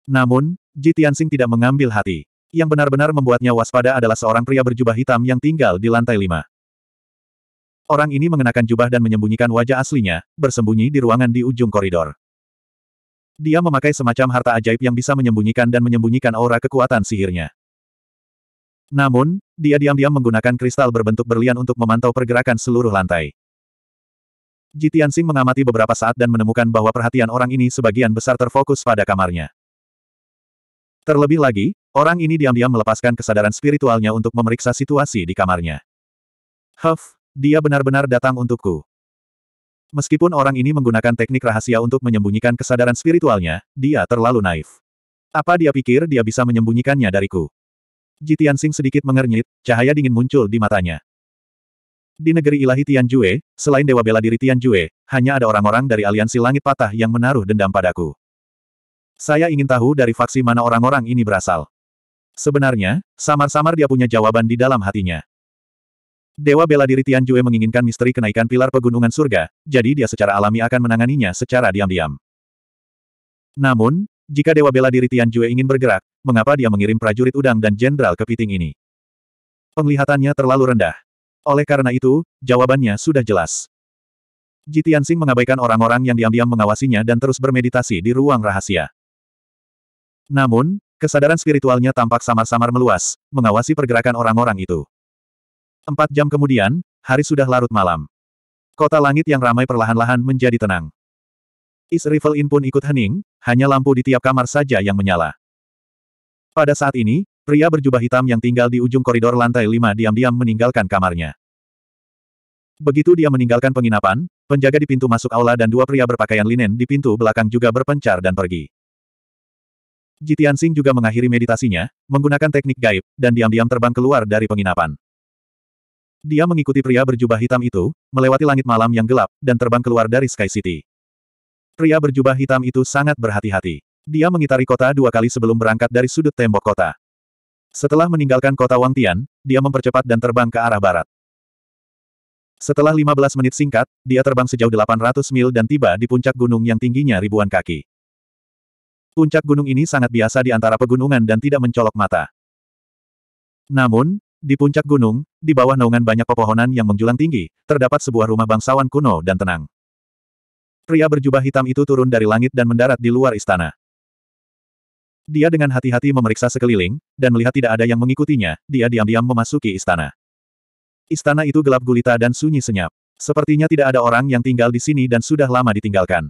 Namun, Ji Tianxing tidak mengambil hati. Yang benar-benar membuatnya waspada adalah seorang pria berjubah hitam yang tinggal di lantai lima. Orang ini mengenakan jubah dan menyembunyikan wajah aslinya, bersembunyi di ruangan di ujung koridor. Dia memakai semacam harta ajaib yang bisa menyembunyikan dan menyembunyikan aura kekuatan sihirnya. Namun, dia diam-diam menggunakan kristal berbentuk berlian untuk memantau pergerakan seluruh lantai. Jitiansing mengamati beberapa saat dan menemukan bahwa perhatian orang ini sebagian besar terfokus pada kamarnya. Terlebih lagi, orang ini diam-diam melepaskan kesadaran spiritualnya untuk memeriksa situasi di kamarnya. Huff, dia benar-benar datang untukku. Meskipun orang ini menggunakan teknik rahasia untuk menyembunyikan kesadaran spiritualnya, dia terlalu naif. Apa dia pikir dia bisa menyembunyikannya dariku? Jitiansing sedikit mengernyit, cahaya dingin muncul di matanya. Di negeri ilahi Tianjue, selain dewa bela diri Tianjue, hanya ada orang-orang dari aliansi langit patah yang menaruh dendam padaku. Saya ingin tahu dari faksi mana orang-orang ini berasal. Sebenarnya, samar-samar dia punya jawaban di dalam hatinya. Dewa bela diri Tianjue menginginkan misteri kenaikan pilar pegunungan surga, jadi dia secara alami akan menanganinya secara diam-diam. Namun, jika Dewa bela diri Tianjue ingin bergerak, mengapa dia mengirim prajurit udang dan jenderal kepiting ini? Penglihatannya terlalu rendah. Oleh karena itu, jawabannya sudah jelas. Jitiansing mengabaikan orang-orang yang diam-diam mengawasinya dan terus bermeditasi di ruang rahasia. Namun, kesadaran spiritualnya tampak samar-samar meluas, mengawasi pergerakan orang-orang itu. Empat jam kemudian, hari sudah larut malam. Kota langit yang ramai perlahan-lahan menjadi tenang. Is Rifle In pun ikut hening, hanya lampu di tiap kamar saja yang menyala. Pada saat ini, pria berjubah hitam yang tinggal di ujung koridor lantai lima diam-diam meninggalkan kamarnya. Begitu dia meninggalkan penginapan, penjaga di pintu masuk aula dan dua pria berpakaian linen di pintu belakang juga berpencar dan pergi. Jitiansing juga mengakhiri meditasinya, menggunakan teknik gaib, dan diam-diam terbang keluar dari penginapan. Dia mengikuti pria berjubah hitam itu, melewati langit malam yang gelap, dan terbang keluar dari Sky City. Pria berjubah hitam itu sangat berhati-hati. Dia mengitari kota dua kali sebelum berangkat dari sudut tembok kota. Setelah meninggalkan kota Wang Tian, dia mempercepat dan terbang ke arah barat. Setelah 15 menit singkat, dia terbang sejauh 800 mil dan tiba di puncak gunung yang tingginya ribuan kaki. Puncak gunung ini sangat biasa di antara pegunungan dan tidak mencolok mata. Namun, di puncak gunung, di bawah naungan banyak pepohonan yang menjulang tinggi, terdapat sebuah rumah bangsawan kuno dan tenang. Pria berjubah hitam itu turun dari langit dan mendarat di luar istana. Dia dengan hati-hati memeriksa sekeliling, dan melihat tidak ada yang mengikutinya, dia diam-diam memasuki istana. Istana itu gelap gulita dan sunyi senyap. Sepertinya tidak ada orang yang tinggal di sini dan sudah lama ditinggalkan.